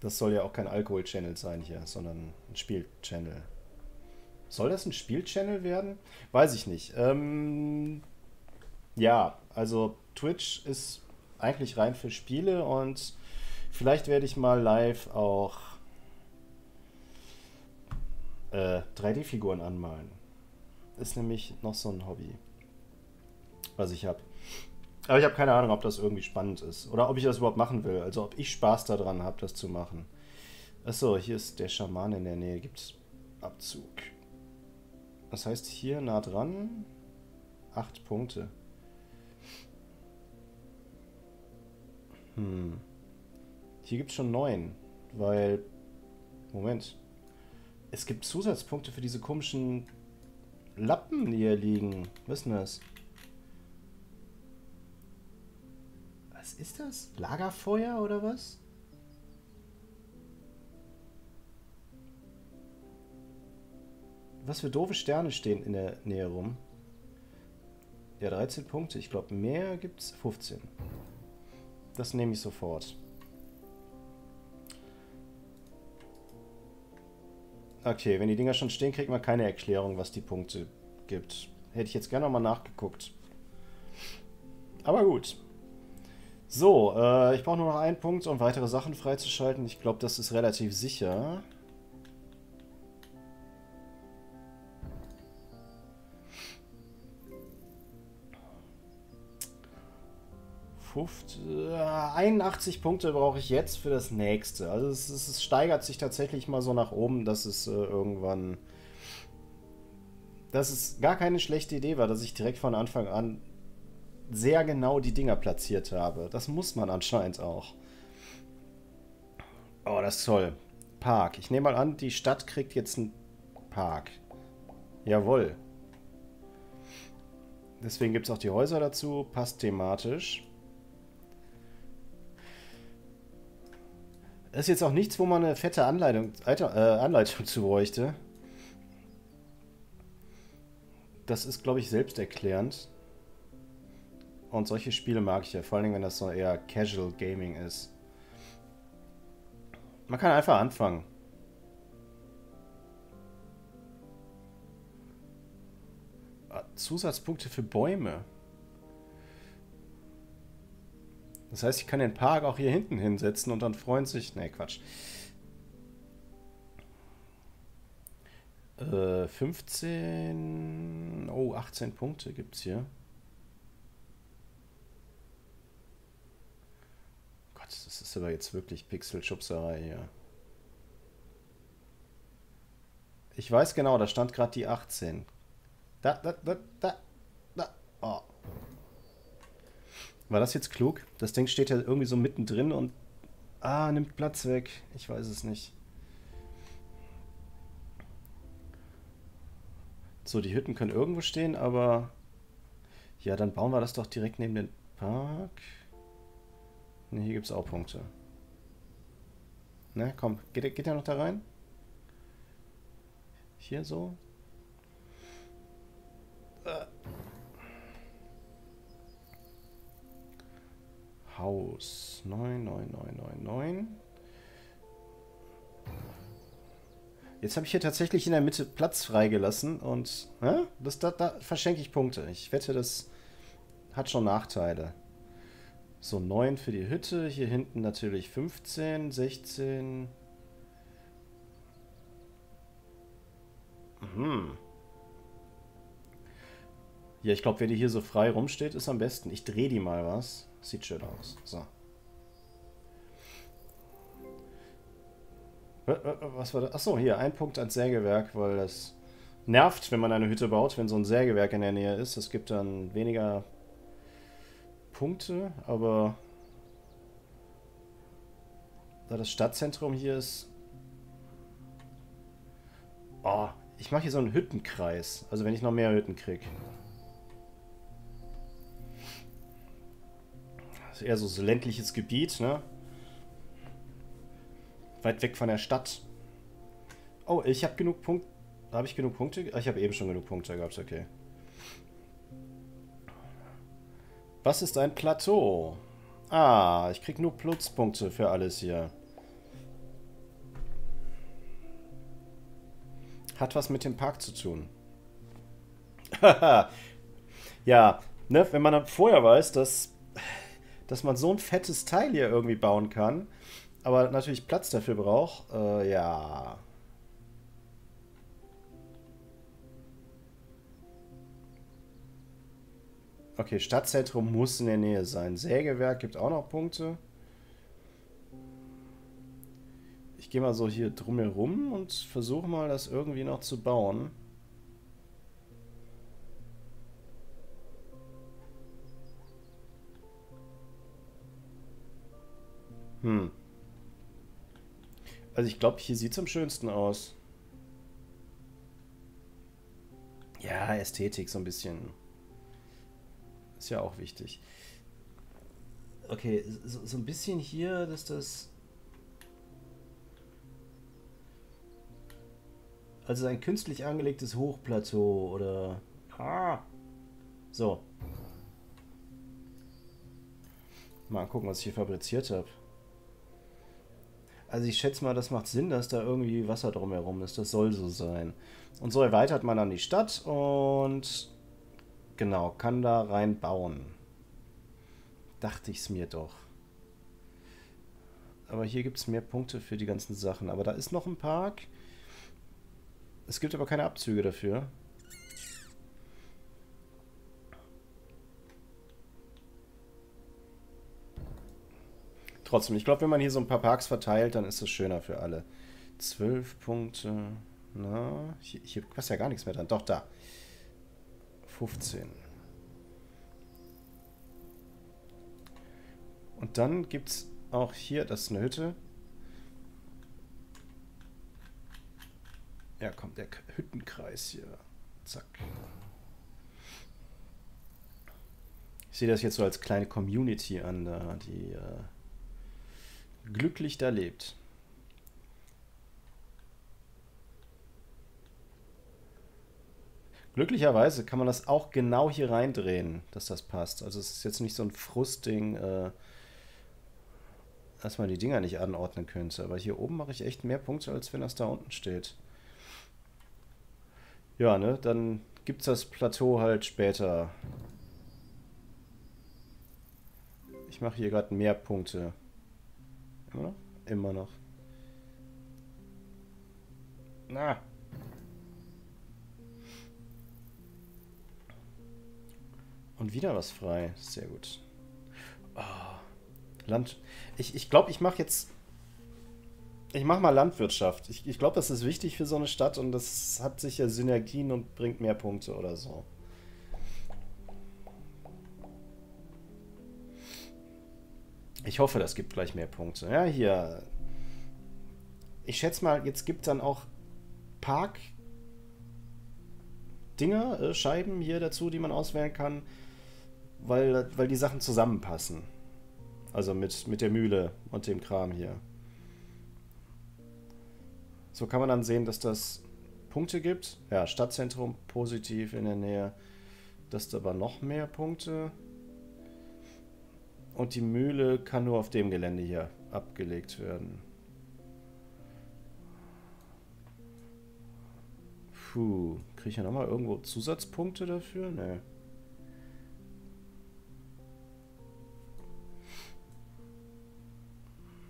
Das soll ja auch kein Alkohol-Channel sein hier, sondern ein Spiel-Channel. Soll das ein Spiel-Channel werden? Weiß ich nicht. Ähm, ja, also Twitch ist eigentlich rein für Spiele und vielleicht werde ich mal live auch äh, 3D-Figuren anmalen. Ist nämlich noch so ein Hobby, was ich habe. Aber ich habe keine Ahnung, ob das irgendwie spannend ist. Oder ob ich das überhaupt machen will. Also ob ich Spaß daran habe, das zu machen. Achso, hier ist der Schaman in der Nähe. Gibt es Abzug. Das heißt, hier nah dran. Acht Punkte. Hm. Hier gibt es schon neun. Weil. Moment. Es gibt Zusatzpunkte für diese komischen Lappen, die hier liegen. Was ist denn das? Was ist das? Lagerfeuer oder was? Was für doofe Sterne stehen in der Nähe rum? Ja, 13 Punkte. Ich glaube, mehr gibt es 15. Das nehme ich sofort. Okay, wenn die Dinger schon stehen, kriegt man keine Erklärung, was die Punkte gibt. Hätte ich jetzt gerne nochmal nachgeguckt. Aber gut. So, äh, ich brauche nur noch einen Punkt, um weitere Sachen freizuschalten. Ich glaube, das ist relativ sicher. 81 äh, Punkte brauche ich jetzt für das nächste. Also es, es, es, steigert sich tatsächlich mal so nach oben, dass es äh, irgendwann... Dass es gar keine schlechte Idee war, dass ich direkt von Anfang an sehr genau die Dinger platziert habe. Das muss man anscheinend auch. Oh, das ist toll. Park. Ich nehme mal an, die Stadt kriegt jetzt einen Park. Jawohl. Deswegen gibt es auch die Häuser dazu. Passt thematisch. Ist jetzt auch nichts, wo man eine fette Anleitung, äh, Anleitung zu bräuchte. Das ist, glaube ich, selbsterklärend. Und solche Spiele mag ich ja, vor allem wenn das so eher Casual Gaming ist. Man kann einfach anfangen. Ah, Zusatzpunkte für Bäume. Das heißt, ich kann den Park auch hier hinten hinsetzen und dann freuen sich... Ne, Quatsch. Äh, 15... Oh, 18 Punkte gibt es hier. Gott, das ist aber jetzt wirklich Pixel-Schubserei hier. Ich weiß genau, da stand gerade die 18. Da, da, da, da, da. Oh. War das jetzt klug? Das Ding steht ja irgendwie so mittendrin und... Ah, nimmt Platz weg. Ich weiß es nicht. So, die Hütten können irgendwo stehen, aber... Ja, dann bauen wir das doch direkt neben den Park. Ne, hier gibt es auch Punkte. Ne, komm, geht, geht er noch da rein? Hier so? Haus 99999. Jetzt habe ich hier tatsächlich in der Mitte Platz freigelassen und ja, das, da, da verschenke ich Punkte. Ich wette, das hat schon Nachteile. So, 9 für die Hütte. Hier hinten natürlich 15, 16. Mhm. Ja, ich glaube, wer die hier so frei rumsteht, ist am besten. Ich drehe die mal was. Sieht schön aus. So. Was war das? Achso, hier, ein Punkt ans Sägewerk, weil das nervt, wenn man eine Hütte baut, wenn so ein Sägewerk in der Nähe ist. Es gibt dann weniger Punkte, aber da das Stadtzentrum hier ist... Oh, ich mache hier so einen Hüttenkreis. Also wenn ich noch mehr Hütten kriege. Eher so, so ländliches Gebiet, ne? Weit weg von der Stadt. Oh, ich habe genug Punkte. Habe ich genug Punkte? Ich habe eben schon genug Punkte gehabt, okay. Was ist ein Plateau? Ah, ich krieg nur Pluspunkte für alles hier. Hat was mit dem Park zu tun. ja, ne, wenn man vorher weiß, dass dass man so ein fettes Teil hier irgendwie bauen kann, aber natürlich Platz dafür braucht, äh, ja. Okay, Stadtzentrum muss in der Nähe sein. Sägewerk gibt auch noch Punkte. Ich gehe mal so hier drumherum und versuche mal, das irgendwie noch zu bauen. Hm. Also ich glaube, hier sieht es am schönsten aus. Ja, Ästhetik so ein bisschen. Ist ja auch wichtig. Okay, so, so ein bisschen hier, dass das... Also ein künstlich angelegtes Hochplateau oder... Ah. So. Mal gucken, was ich hier fabriziert habe. Also ich schätze mal, das macht Sinn, dass da irgendwie Wasser drumherum ist. Das soll so sein. Und so erweitert man dann die Stadt und genau, kann da rein bauen. Dachte ich es mir doch. Aber hier gibt es mehr Punkte für die ganzen Sachen. Aber da ist noch ein Park. Es gibt aber keine Abzüge dafür. Trotzdem, ich glaube, wenn man hier so ein paar Parks verteilt, dann ist es schöner für alle. Zwölf Punkte. Na, hier, hier passt ja gar nichts mehr dran. Doch, da. 15. Und dann gibt es auch hier, das ist eine Hütte. Ja, kommt der Hüttenkreis hier. Zack. Ich sehe das jetzt so als kleine Community an, da, die äh, glücklich da lebt. Glücklicherweise kann man das auch genau hier reindrehen, dass das passt. Also es ist jetzt nicht so ein Frustding, äh, dass man die Dinger nicht anordnen könnte. Aber hier oben mache ich echt mehr Punkte, als wenn das da unten steht. Ja, ne, dann gibt es das Plateau halt später. Ich mache hier gerade mehr Punkte. Immer noch? Immer noch. Na. Und wieder was frei. Sehr gut. Oh. Land. Ich, ich glaube, ich mache jetzt. Ich mache mal Landwirtschaft. Ich, ich glaube, das ist wichtig für so eine Stadt und das hat sicher Synergien und bringt mehr Punkte oder so. Ich hoffe, das gibt gleich mehr Punkte. Ja, hier. Ich schätze mal, jetzt gibt es dann auch Park. Dinger, äh, Scheiben hier dazu, die man auswählen kann weil, weil die Sachen zusammenpassen. Also mit, mit der Mühle und dem Kram hier. So kann man dann sehen, dass das Punkte gibt. Ja, Stadtzentrum positiv in der Nähe. Das ist aber noch mehr Punkte. Und die Mühle kann nur auf dem Gelände hier abgelegt werden. Puh, kriege ich ja nochmal irgendwo Zusatzpunkte dafür? Nee.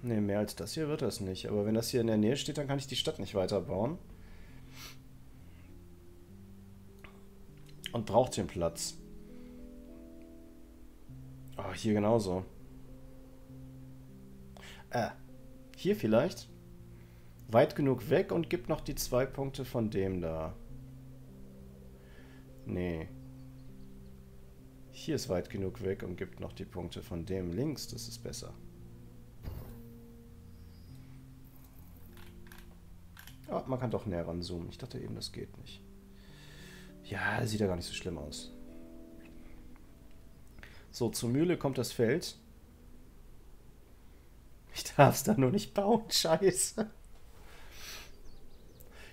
Ne, mehr als das hier wird das nicht. Aber wenn das hier in der Nähe steht, dann kann ich die Stadt nicht weiterbauen. Und braucht den Platz. Oh, hier genauso. Äh, hier vielleicht? Weit genug weg und gibt noch die zwei Punkte von dem da. Nee. Hier ist weit genug weg und gibt noch die Punkte von dem links. Das ist besser. Ah, man kann doch näher ranzoomen. Ich dachte eben, das geht nicht. Ja, sieht ja gar nicht so schlimm aus. So, zur Mühle kommt das Feld. Ich darf es da nur nicht bauen, scheiße.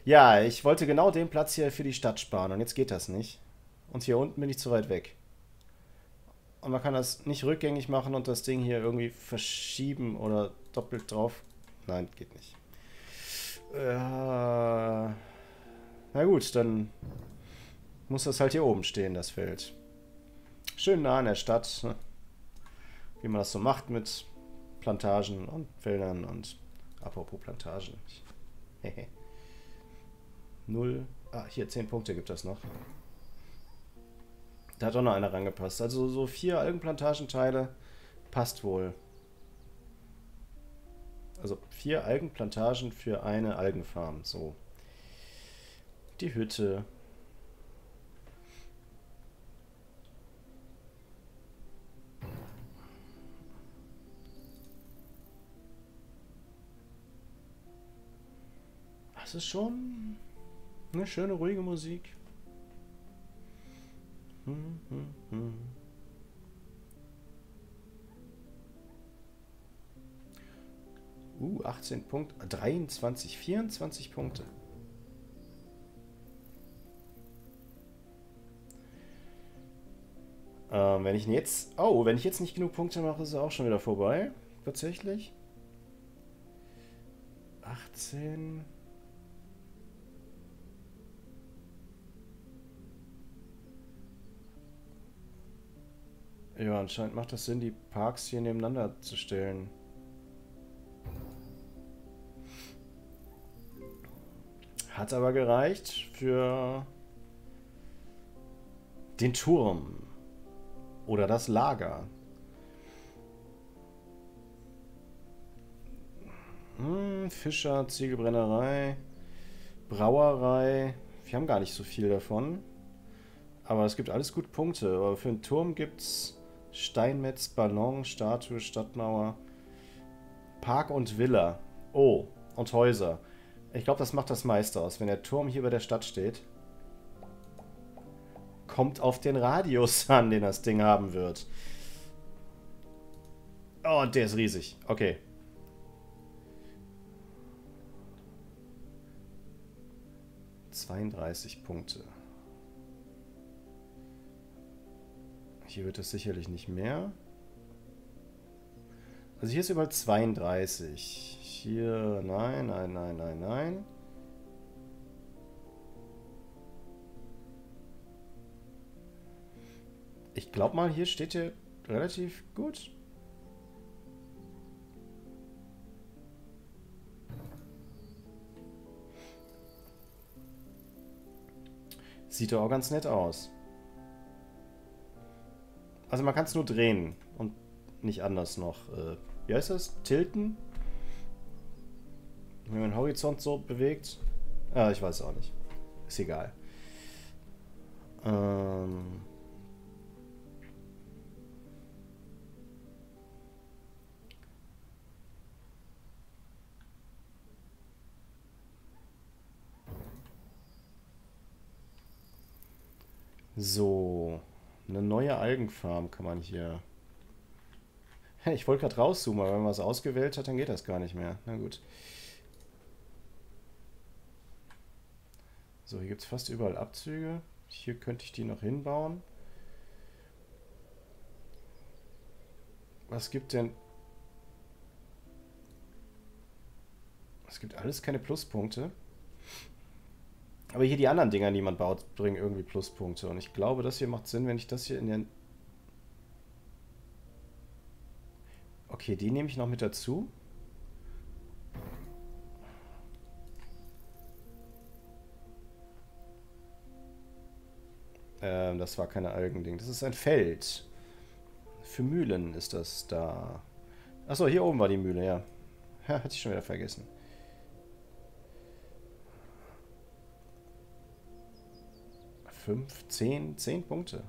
Ja, ich wollte genau den Platz hier für die Stadt sparen und jetzt geht das nicht. Und hier unten bin ich zu weit weg. Und man kann das nicht rückgängig machen und das Ding hier irgendwie verschieben oder doppelt drauf. Nein, geht nicht. Ja. Na gut, dann muss das halt hier oben stehen, das Feld. Schön nah an der Stadt. Ne? Wie man das so macht mit Plantagen und Feldern und apropos Plantagen. Null. Ah, hier, zehn Punkte gibt das noch. Da hat auch noch einer rangepasst. Also so vier Algenplantagenteile passt wohl. Also vier Algenplantagen für eine Algenfarm. So. Die Hütte. Das ist schon eine schöne, ruhige Musik. Hm, hm, hm. Uh, 18 Punkte. 23, 24 Punkte. Ähm, wenn ich jetzt... Oh, wenn ich jetzt nicht genug Punkte mache, ist es auch schon wieder vorbei. Tatsächlich. 18... Ja, anscheinend macht das Sinn, die Parks hier nebeneinander zu stellen. Hat aber gereicht für den Turm oder das Lager. Hm, Fischer, Ziegelbrennerei, Brauerei. Wir haben gar nicht so viel davon. Aber es gibt alles gut Punkte. Aber für einen Turm gibt es Steinmetz, Ballon, Statue, Stadtmauer, Park und Villa. Oh, und Häuser. Ich glaube, das macht das meiste aus. Wenn der Turm hier bei der Stadt steht, kommt auf den Radius an, den das Ding haben wird. Oh, der ist riesig. Okay. Zweiunddreißig Punkte. Hier wird es sicherlich nicht mehr. Also hier ist überall 32. Hier, nein, nein, nein, nein, nein. Ich glaube mal, hier steht hier relativ gut. Sieht doch auch ganz nett aus. Also man kann es nur drehen und nicht anders noch. Äh, wie heißt das? Tilten? Wenn man den Horizont so bewegt? Ah, ich weiß auch nicht. Ist egal. Ähm... So. Eine neue Algenfarm kann man hier... Ich wollte gerade rauszoomen, aber wenn man es ausgewählt hat, dann geht das gar nicht mehr. Na gut. So, hier gibt es fast überall Abzüge. Hier könnte ich die noch hinbauen. Was gibt denn... Es gibt alles keine Pluspunkte. Aber hier die anderen Dinger, die man baut, bringen irgendwie Pluspunkte. Und ich glaube, das hier macht Sinn, wenn ich das hier in den... Okay, die nehme ich noch mit dazu. Ähm, das war keine Algending. Das ist ein Feld. Für Mühlen ist das da. Achso, hier oben war die Mühle, ja. ja hatte ich schon wieder vergessen. 5, 10, 10 Punkte.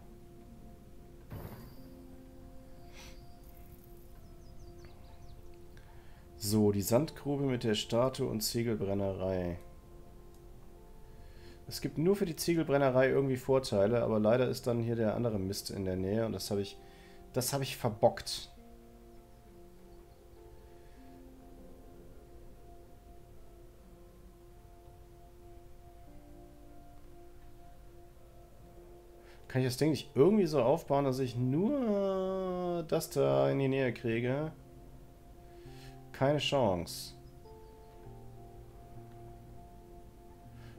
So, die Sandgrube mit der Statue und Ziegelbrennerei. Es gibt nur für die Ziegelbrennerei irgendwie Vorteile, aber leider ist dann hier der andere Mist in der Nähe und das habe ich, das ich verbockt. Kann ich das Ding nicht irgendwie so aufbauen, dass ich nur das da in die Nähe kriege? Keine Chance.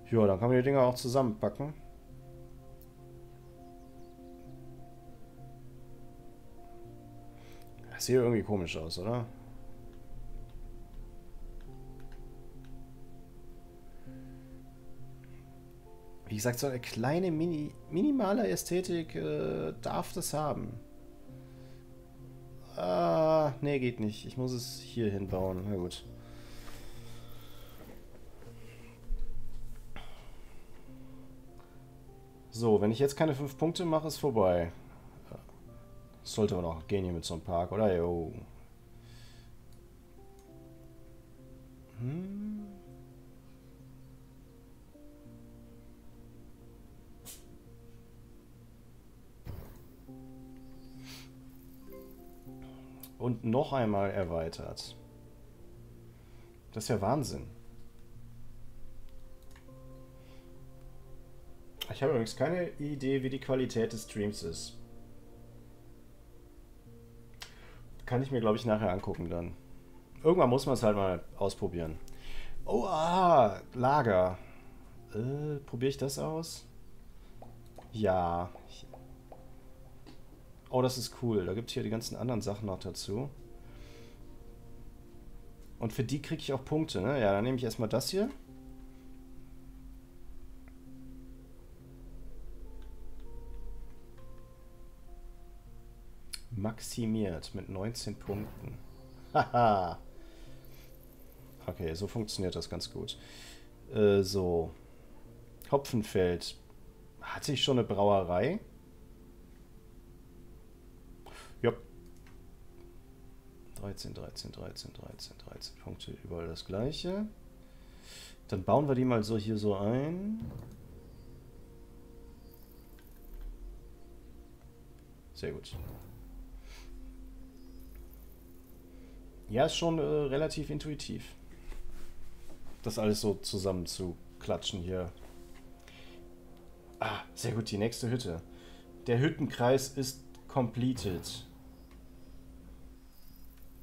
Ja, dann kann man die Dinger auch zusammenpacken. Das sieht irgendwie komisch aus, oder? Wie gesagt, so eine kleine, mini, minimale Ästhetik äh, darf das haben. Ah, nee, geht nicht. Ich muss es hier hinbauen. Na gut. So, wenn ich jetzt keine 5 Punkte mache, ist vorbei. sollte aber noch gehen hier mit so einem Park, oder? Jo. Hm. Und noch einmal erweitert. Das ist ja Wahnsinn. Ich habe übrigens keine Idee, wie die Qualität des Streams ist. Kann ich mir, glaube ich, nachher angucken dann. Irgendwann muss man es halt mal ausprobieren. Oh, ah, Lager. Äh, Probiere ich das aus? Ja. Oh, das ist cool. Da gibt es hier die ganzen anderen Sachen noch dazu. Und für die kriege ich auch Punkte, ne? Ja, dann nehme ich erstmal das hier. Maximiert mit 19 Punkten. Haha. okay, so funktioniert das ganz gut. Äh, so. Hopfenfeld. Hatte ich schon eine Brauerei? Ja. 13, 13, 13, 13, 13 Punkte, überall das gleiche. Dann bauen wir die mal so hier so ein. Sehr gut. Ja, ist schon äh, relativ intuitiv. Das alles so zusammen zu klatschen hier. Ah, sehr gut, die nächste Hütte. Der Hüttenkreis ist completed.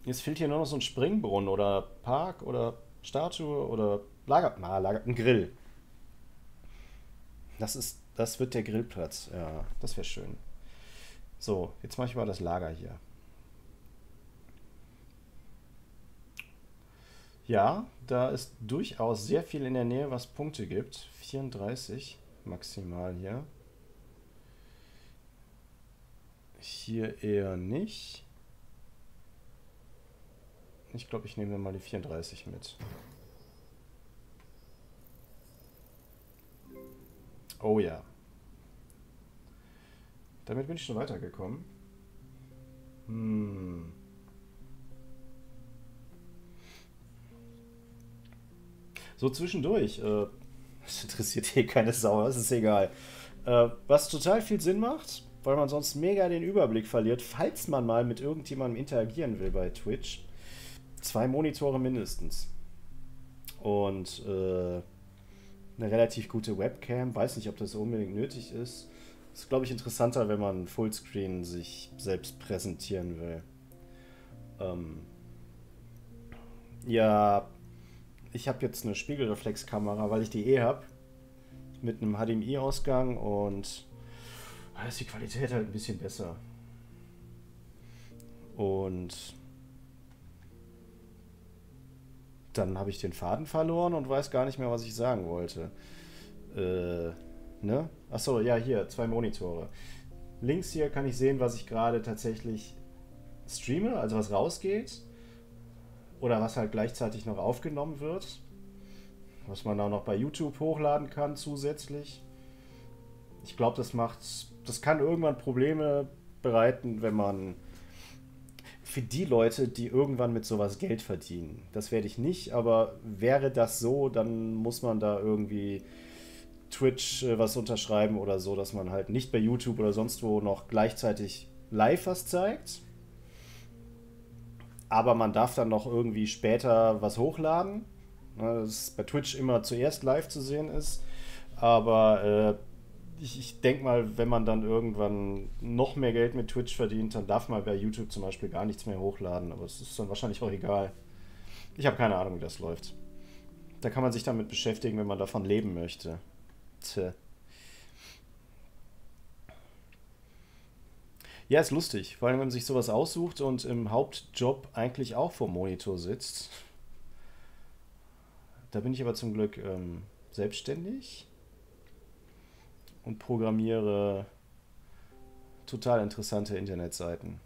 Jetzt fehlt hier nur noch so ein Springbrunnen oder Park oder Statue oder Lager... Ah, Lager... Ein Grill. Das ist... Das wird der Grillplatz. Ja, das wäre schön. So, jetzt mache ich mal das Lager hier. Ja, da ist durchaus sehr viel in der Nähe, was Punkte gibt. 34 maximal hier. Hier eher nicht. Ich glaube, ich nehme mal die 34 mit. Oh ja. Damit bin ich schon weitergekommen. Hm. So zwischendurch. Äh, das interessiert hier keine Sau, das ist egal. Äh, was total viel Sinn macht, weil man sonst mega den Überblick verliert, falls man mal mit irgendjemandem interagieren will bei Twitch. Zwei Monitore mindestens. Und äh, eine relativ gute Webcam. Weiß nicht, ob das unbedingt nötig ist. Ist, glaube ich, interessanter, wenn man Fullscreen sich selbst präsentieren will. Ähm, ja, ich habe jetzt eine Spiegelreflexkamera, weil ich die eh habe. Mit einem HDMI-Ausgang und da ist die Qualität halt ein bisschen besser. Und dann habe ich den Faden verloren und weiß gar nicht mehr, was ich sagen wollte. Äh, ne? Achso, ja, hier, zwei Monitore. Links hier kann ich sehen, was ich gerade tatsächlich streame, also was rausgeht. Oder was halt gleichzeitig noch aufgenommen wird. Was man auch noch bei YouTube hochladen kann zusätzlich. Ich glaube, das macht. Das kann irgendwann Probleme bereiten, wenn man. Für die Leute, die irgendwann mit sowas Geld verdienen. Das werde ich nicht, aber wäre das so, dann muss man da irgendwie Twitch äh, was unterschreiben oder so, dass man halt nicht bei YouTube oder sonst wo noch gleichzeitig live was zeigt aber man darf dann noch irgendwie später was hochladen. Ne, das bei Twitch immer zuerst live zu sehen ist. Aber äh, ich, ich denke mal, wenn man dann irgendwann noch mehr Geld mit Twitch verdient, dann darf man bei YouTube zum Beispiel gar nichts mehr hochladen. Aber es ist dann wahrscheinlich auch egal. Ich habe keine Ahnung, wie das läuft. Da kann man sich damit beschäftigen, wenn man davon leben möchte. Tja. Ja, ist lustig. Vor allem, wenn man sich sowas aussucht und im Hauptjob eigentlich auch vor Monitor sitzt. Da bin ich aber zum Glück ähm, selbstständig und programmiere total interessante Internetseiten.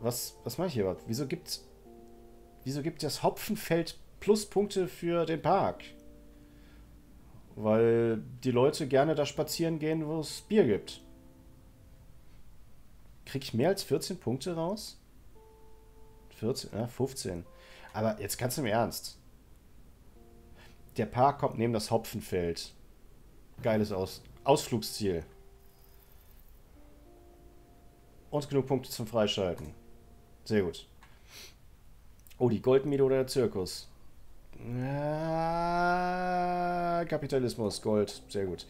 Was, was mache ich hier überhaupt? Wieso gibt, wieso gibt das Hopfenfeld Pluspunkte für den Park? Weil die Leute gerne da spazieren gehen, wo es Bier gibt. Kriege ich mehr als 14 Punkte raus? 14, ja, 15. Aber jetzt du im Ernst. Der Park kommt neben das Hopfenfeld. Geiles Aus Ausflugsziel. Und genug Punkte zum Freischalten. Sehr gut. Oh, die Goldmine oder der Zirkus? Ah, Kapitalismus, Gold. Sehr gut.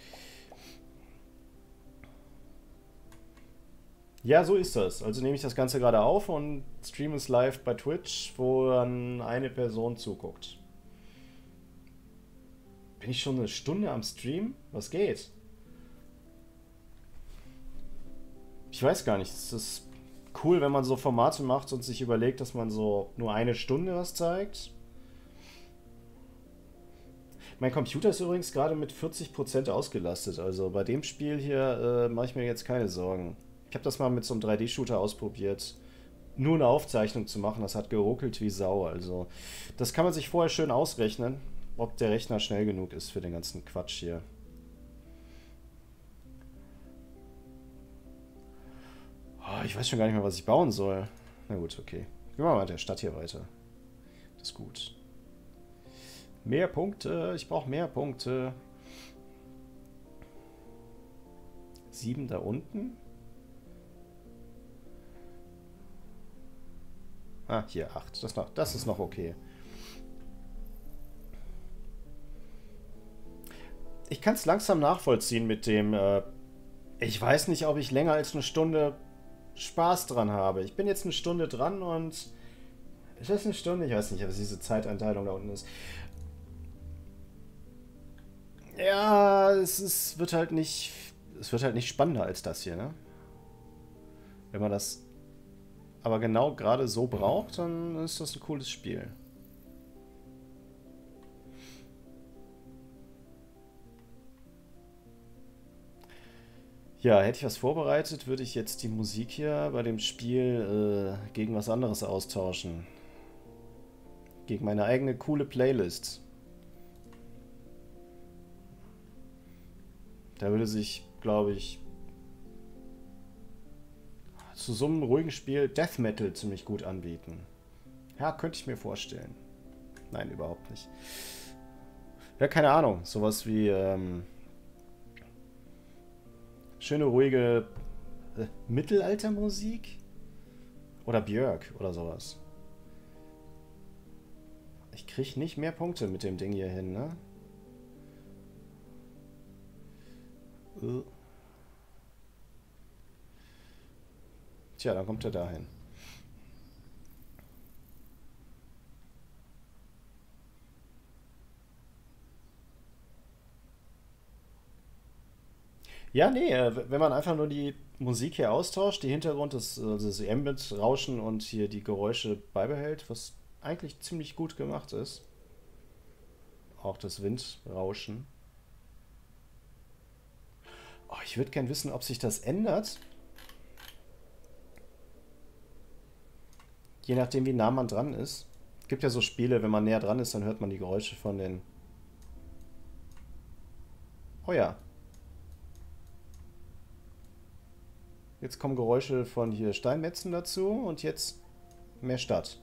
Ja, so ist das. Also nehme ich das Ganze gerade auf und streame es live bei Twitch, wo dann eine Person zuguckt. Bin ich schon eine Stunde am Stream? Was geht? Ich weiß gar nicht, es ist cool, wenn man so Formate macht und sich überlegt, dass man so nur eine Stunde was zeigt. Mein Computer ist übrigens gerade mit 40% ausgelastet. Also bei dem Spiel hier äh, mache ich mir jetzt keine Sorgen. Ich habe das mal mit so einem 3D-Shooter ausprobiert. Nur eine Aufzeichnung zu machen, das hat geruckelt wie Sau. Also das kann man sich vorher schön ausrechnen, ob der Rechner schnell genug ist für den ganzen Quatsch hier. Oh, ich weiß schon gar nicht mehr, was ich bauen soll. Na gut, okay. Gehen wir mal mit der Stadt hier weiter. Das ist gut. Mehr Punkte. Ich brauche mehr Punkte. Sieben da unten. Ah, hier acht. Das, noch, das ist noch okay. Ich kann es langsam nachvollziehen mit dem... Äh, ich weiß nicht, ob ich länger als eine Stunde Spaß dran habe. Ich bin jetzt eine Stunde dran und... Ist das eine Stunde? Ich weiß nicht, was diese Zeiteinteilung da unten ist. Ja, es ist, wird halt nicht. Es wird halt nicht spannender als das hier, ne? Wenn man das aber genau gerade so braucht, dann ist das ein cooles Spiel. Ja, hätte ich was vorbereitet, würde ich jetzt die Musik hier bei dem Spiel äh, gegen was anderes austauschen. Gegen meine eigene coole Playlist. Da würde sich, glaube ich, zu so einem ruhigen Spiel Death Metal ziemlich gut anbieten. Ja, könnte ich mir vorstellen. Nein, überhaupt nicht. Ja, keine Ahnung. Sowas wie ähm, schöne, ruhige äh, Mittelaltermusik? Oder Björk oder sowas. Ich kriege nicht mehr Punkte mit dem Ding hier hin, ne? Äh. Tja, dann kommt er dahin. Ja, nee, äh, wenn man einfach nur die Musik hier austauscht, die Hintergrund, das, also das Ambient-Rauschen und hier die Geräusche beibehält, was eigentlich ziemlich gut gemacht ist. Auch das Windrauschen. Oh, ich würde gern wissen, ob sich das ändert. Je nachdem, wie nah man dran ist. Es gibt ja so Spiele, wenn man näher dran ist, dann hört man die Geräusche von den... Oh ja. Jetzt kommen Geräusche von hier Steinmetzen dazu und jetzt mehr Stadt.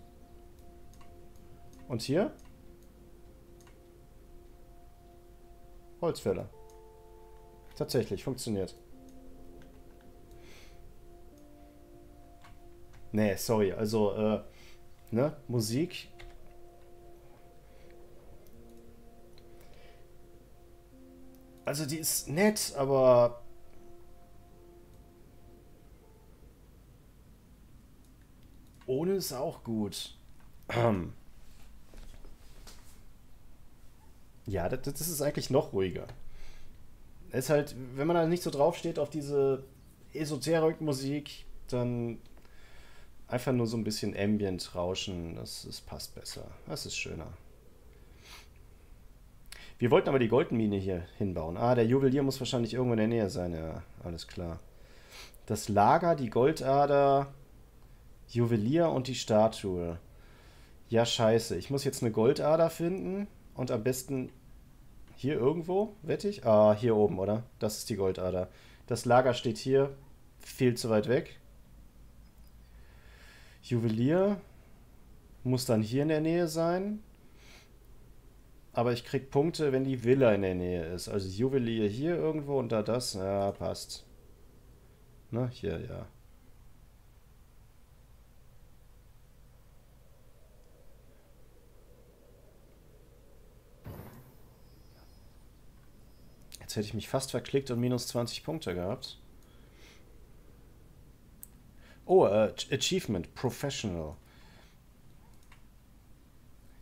Und hier? Holzfäller. Tatsächlich, funktioniert. Nee, sorry, also, äh, ne, Musik. Also die ist nett, aber... Ohne ist auch gut. Ja, das, das ist eigentlich noch ruhiger ist halt, wenn man da nicht so drauf steht auf diese Esoterik-Musik, dann einfach nur so ein bisschen Ambient rauschen, das, das passt besser. Das ist schöner. Wir wollten aber die Goldmine hier hinbauen. Ah, der Juwelier muss wahrscheinlich irgendwo in der Nähe sein. Ja, alles klar. Das Lager, die Goldader, Juwelier und die Statue. Ja, scheiße. Ich muss jetzt eine Goldader finden und am besten hier irgendwo, wette ich? Ah, hier oben, oder? Das ist die Goldader. Das Lager steht hier, viel zu weit weg. Juwelier muss dann hier in der Nähe sein. Aber ich krieg Punkte, wenn die Villa in der Nähe ist. Also Juwelier hier irgendwo und da das. Ja, passt. Na, hier, ja. Jetzt hätte ich mich fast verklickt und minus 20 Punkte gehabt. Oh, uh, Achievement, Professional.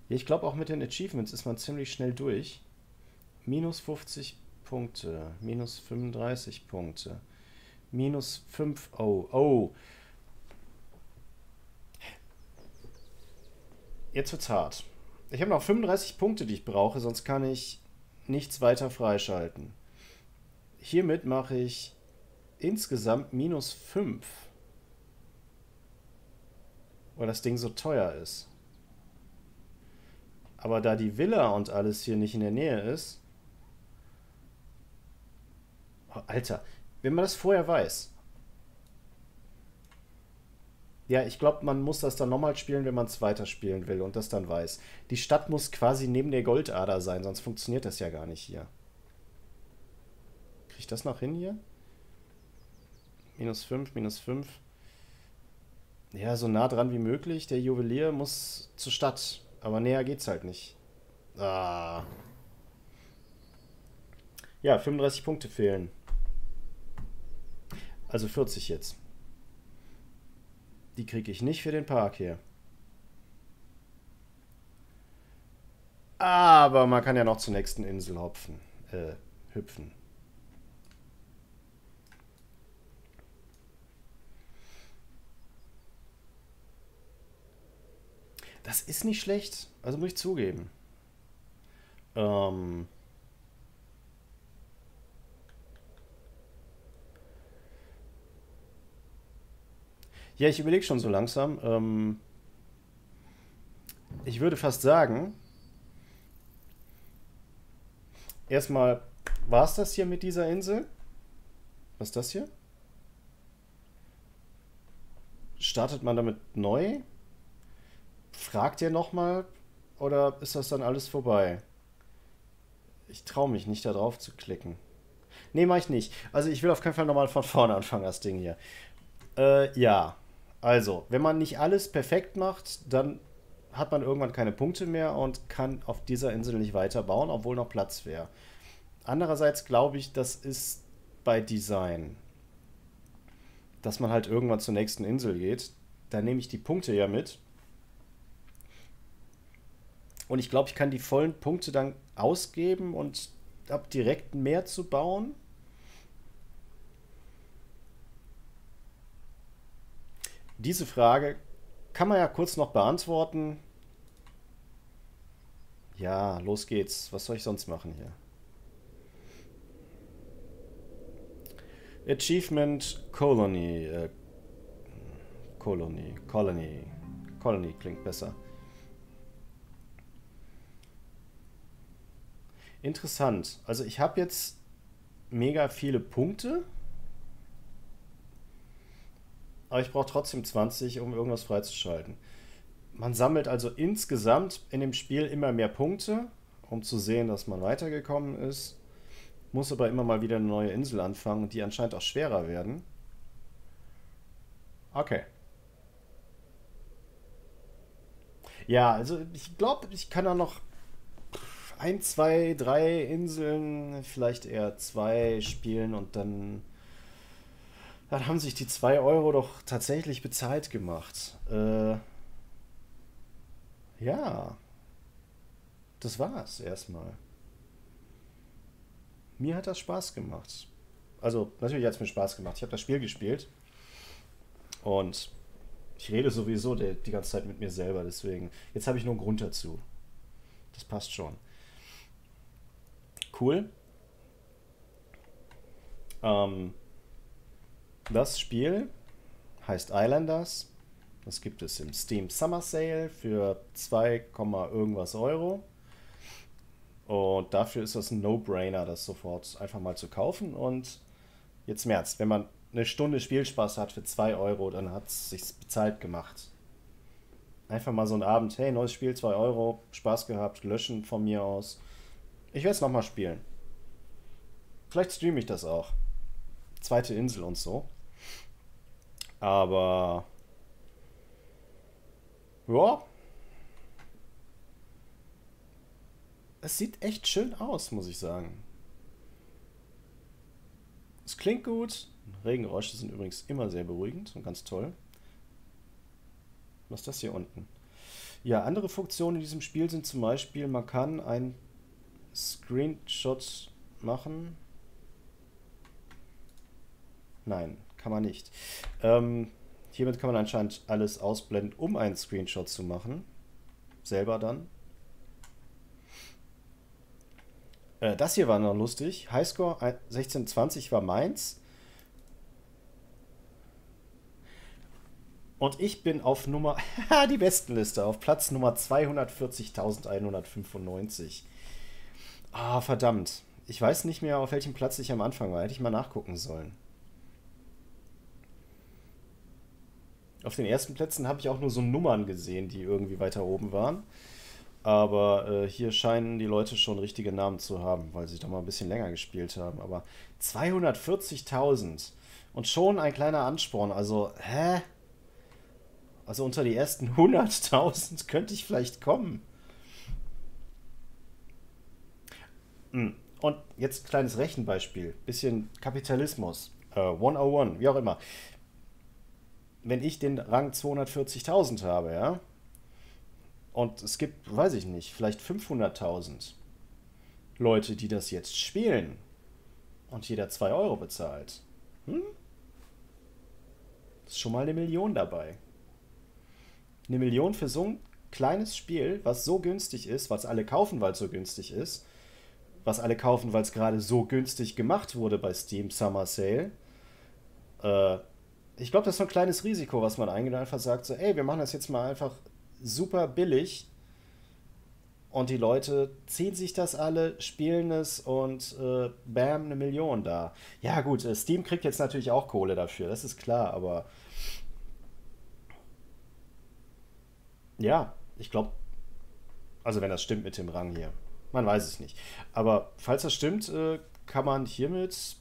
Ich glaube auch mit den Achievements ist man ziemlich schnell durch. Minus 50 Punkte, minus 35 Punkte, Minus 5. Oh, oh. Jetzt wird's hart. Ich habe noch 35 Punkte, die ich brauche, sonst kann ich nichts weiter freischalten. Hiermit mache ich insgesamt minus 5. Weil das Ding so teuer ist. Aber da die Villa und alles hier nicht in der Nähe ist... Oh, Alter, wenn man das vorher weiß. Ja, ich glaube, man muss das dann nochmal spielen, wenn man es weiterspielen will und das dann weiß. Die Stadt muss quasi neben der Goldader sein, sonst funktioniert das ja gar nicht hier. Kriege ich das noch hin hier? Minus 5, minus 5. Ja, so nah dran wie möglich. Der Juwelier muss zur Stadt. Aber näher geht's halt nicht. Ah. Ja, 35 Punkte fehlen. Also 40 jetzt. Die kriege ich nicht für den Park hier. Aber man kann ja noch zur nächsten Insel hopfen, äh, hüpfen. Das ist nicht schlecht, also muss ich zugeben. Ähm, Ja, ich überlege schon so langsam. Ähm, ich würde fast sagen, erstmal war es das hier mit dieser Insel. Was ist das hier? Startet man damit neu? Fragt ihr nochmal? Oder ist das dann alles vorbei? Ich traue mich nicht, da drauf zu klicken. Nee, mache ich nicht. Also ich will auf keinen Fall nochmal von vorne anfangen, das Ding hier. Äh, ja. Also, wenn man nicht alles perfekt macht, dann hat man irgendwann keine Punkte mehr und kann auf dieser Insel nicht weiter bauen, obwohl noch Platz wäre. Andererseits glaube ich, das ist bei Design, dass man halt irgendwann zur nächsten Insel geht. Da nehme ich die Punkte ja mit. Und ich glaube, ich kann die vollen Punkte dann ausgeben und ab direkt mehr zu bauen. Diese Frage kann man ja kurz noch beantworten. Ja, los geht's. Was soll ich sonst machen hier? Achievement Colony. Äh, Colony. Colony. Colony klingt besser. Interessant. Also ich habe jetzt mega viele Punkte. aber ich brauche trotzdem 20, um irgendwas freizuschalten. Man sammelt also insgesamt in dem Spiel immer mehr Punkte, um zu sehen, dass man weitergekommen ist. Muss aber immer mal wieder eine neue Insel anfangen, die anscheinend auch schwerer werden. Okay. Ja, also ich glaube, ich kann da noch ein, zwei, drei Inseln, vielleicht eher zwei spielen und dann dann haben sich die 2 Euro doch tatsächlich bezahlt gemacht. Äh, ja. Das war's erstmal. Mir hat das Spaß gemacht. Also, natürlich hat es mir Spaß gemacht. Ich habe das Spiel gespielt. Und ich rede sowieso die, die ganze Zeit mit mir selber, deswegen. Jetzt habe ich nur einen Grund dazu. Das passt schon. Cool. Ähm, das Spiel heißt Islanders. Das gibt es im Steam Summer Sale für 2, irgendwas Euro. Und dafür ist das ein No-Brainer, das sofort einfach mal zu kaufen. Und jetzt im Ernst, wenn man eine Stunde Spielspaß hat für 2 Euro, dann hat es sich bezahlt gemacht. Einfach mal so einen Abend, hey, neues Spiel, 2 Euro, Spaß gehabt, löschen von mir aus. Ich werde es nochmal spielen. Vielleicht streame ich das auch. Zweite Insel und so. Aber ja. Es sieht echt schön aus, muss ich sagen. Es klingt gut. Regengeräusche sind übrigens immer sehr beruhigend und ganz toll. Was ist das hier unten? Ja, andere Funktionen in diesem Spiel sind zum Beispiel, man kann ein Screenshot machen Nein, kann man nicht. Ähm, hiermit kann man anscheinend alles ausblenden, um einen Screenshot zu machen. Selber dann. Äh, das hier war noch lustig. Highscore 1620 war meins. Und ich bin auf Nummer, die Bestenliste, auf Platz Nummer 240.195. Ah, verdammt. Ich weiß nicht mehr, auf welchem Platz ich am Anfang war. Hätte ich mal nachgucken sollen. Auf den ersten Plätzen habe ich auch nur so Nummern gesehen, die irgendwie weiter oben waren. Aber äh, hier scheinen die Leute schon richtige Namen zu haben, weil sie doch mal ein bisschen länger gespielt haben. Aber 240.000 und schon ein kleiner Ansporn. Also, hä? Also unter die ersten 100.000 könnte ich vielleicht kommen. Hm. Und jetzt ein kleines Rechenbeispiel. Bisschen Kapitalismus. Äh, 101, wie auch immer. Wenn ich den Rang 240.000 habe, ja, und es gibt, weiß ich nicht, vielleicht 500.000 Leute, die das jetzt spielen und jeder 2 Euro bezahlt. Hm? Ist schon mal eine Million dabei. Eine Million für so ein kleines Spiel, was so günstig ist, was alle kaufen, weil es so günstig ist, was alle kaufen, weil es gerade so günstig gemacht wurde bei Steam Summer Sale. Äh, ich glaube, das ist so ein kleines Risiko, was man eingeht einfach sagt, so, ey, wir machen das jetzt mal einfach super billig. Und die Leute ziehen sich das alle, spielen es und äh, bam, eine Million da. Ja, gut, äh, Steam kriegt jetzt natürlich auch Kohle dafür, das ist klar, aber. Ja, ich glaube. Also, wenn das stimmt mit dem Rang hier. Man weiß es nicht. Aber falls das stimmt, äh, kann man hiermit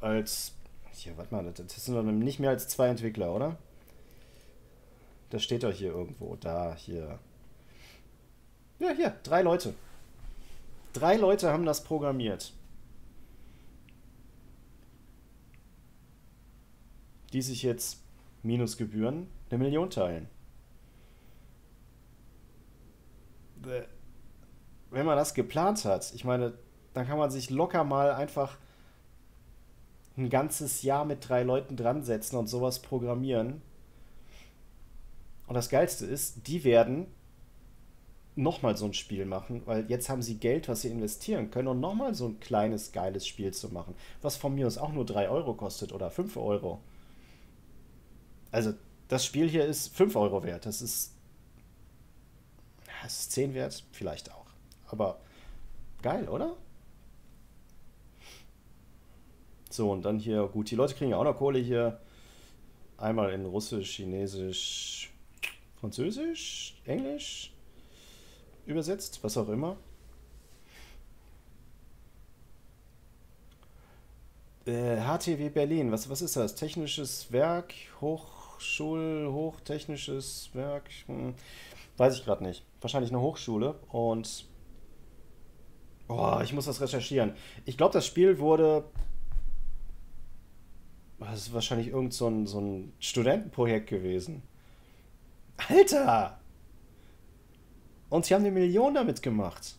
als. Hier, warte mal, das sind doch nicht mehr als zwei Entwickler, oder? Das steht doch hier irgendwo. Da, hier. Ja, hier, drei Leute. Drei Leute haben das programmiert. Die sich jetzt minus Gebühren eine Million teilen. Wenn man das geplant hat, ich meine, dann kann man sich locker mal einfach ein ganzes Jahr mit drei Leuten dran setzen und sowas programmieren und das Geilste ist, die werden nochmal so ein Spiel machen, weil jetzt haben sie Geld, was sie investieren können, um nochmal so ein kleines, geiles Spiel zu machen, was von mir aus auch nur 3 Euro kostet oder 5 Euro. Also, das Spiel hier ist 5 Euro wert. Das ist. Das ist 10 wert, vielleicht auch. Aber geil, oder? So, und dann hier, gut, die Leute kriegen ja auch noch Kohle hier. Einmal in Russisch, Chinesisch, Französisch, Englisch übersetzt, was auch immer. Äh, HTW Berlin, was, was ist das? Technisches Werk, Hochschul, Hochtechnisches Werk, hm, weiß ich gerade nicht. Wahrscheinlich eine Hochschule und oh, ich muss das recherchieren. Ich glaube, das Spiel wurde das ist wahrscheinlich irgend so ein, so ein Studentenprojekt gewesen. Alter! Und sie haben eine Million damit gemacht.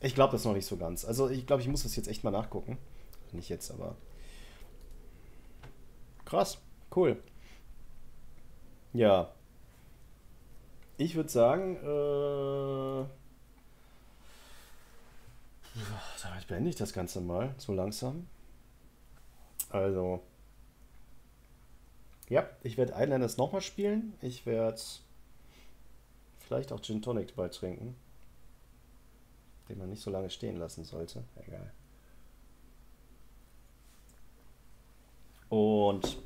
Ich glaube das noch nicht so ganz. Also ich glaube, ich muss das jetzt echt mal nachgucken. Nicht jetzt, aber. Krass, cool. Ja. Ich würde sagen, äh, damit beende ich das Ganze mal so langsam. Also, ja, ich werde Islanders nochmal spielen. Ich werde vielleicht auch Gin Tonic dabei trinken. Den man nicht so lange stehen lassen sollte. Egal. Und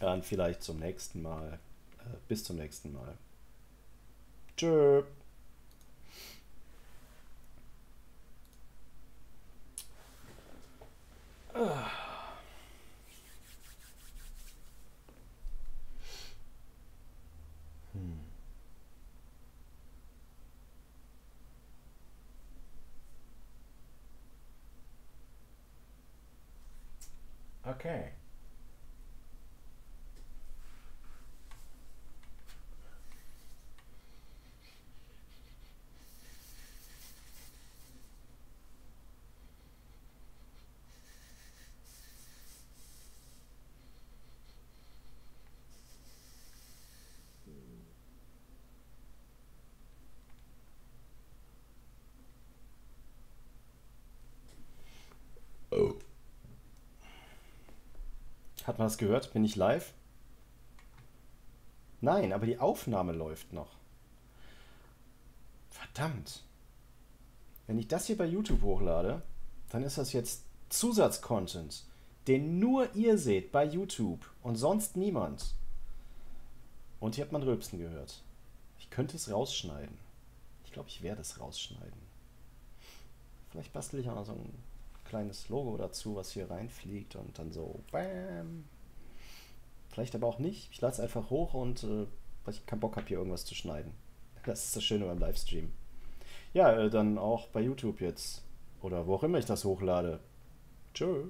dann vielleicht zum nächsten Mal. Äh, bis zum nächsten Mal. Tschö. Ah. Hat man das gehört? Bin ich live? Nein, aber die Aufnahme läuft noch. Verdammt. Wenn ich das hier bei YouTube hochlade, dann ist das jetzt Zusatzcontent, den nur ihr seht bei YouTube und sonst niemand. Und hier hat man Rülpsen gehört. Ich könnte es rausschneiden. Ich glaube, ich werde es rausschneiden. Vielleicht bastel ich auch noch so ein kleines Logo dazu, was hier reinfliegt und dann so BAM. Vielleicht aber auch nicht. Ich lade es einfach hoch und äh, weil ich keinen Bock habe, hier irgendwas zu schneiden. Das ist das Schöne beim Livestream. Ja, äh, dann auch bei YouTube jetzt. Oder wo auch immer ich das hochlade. Tschö.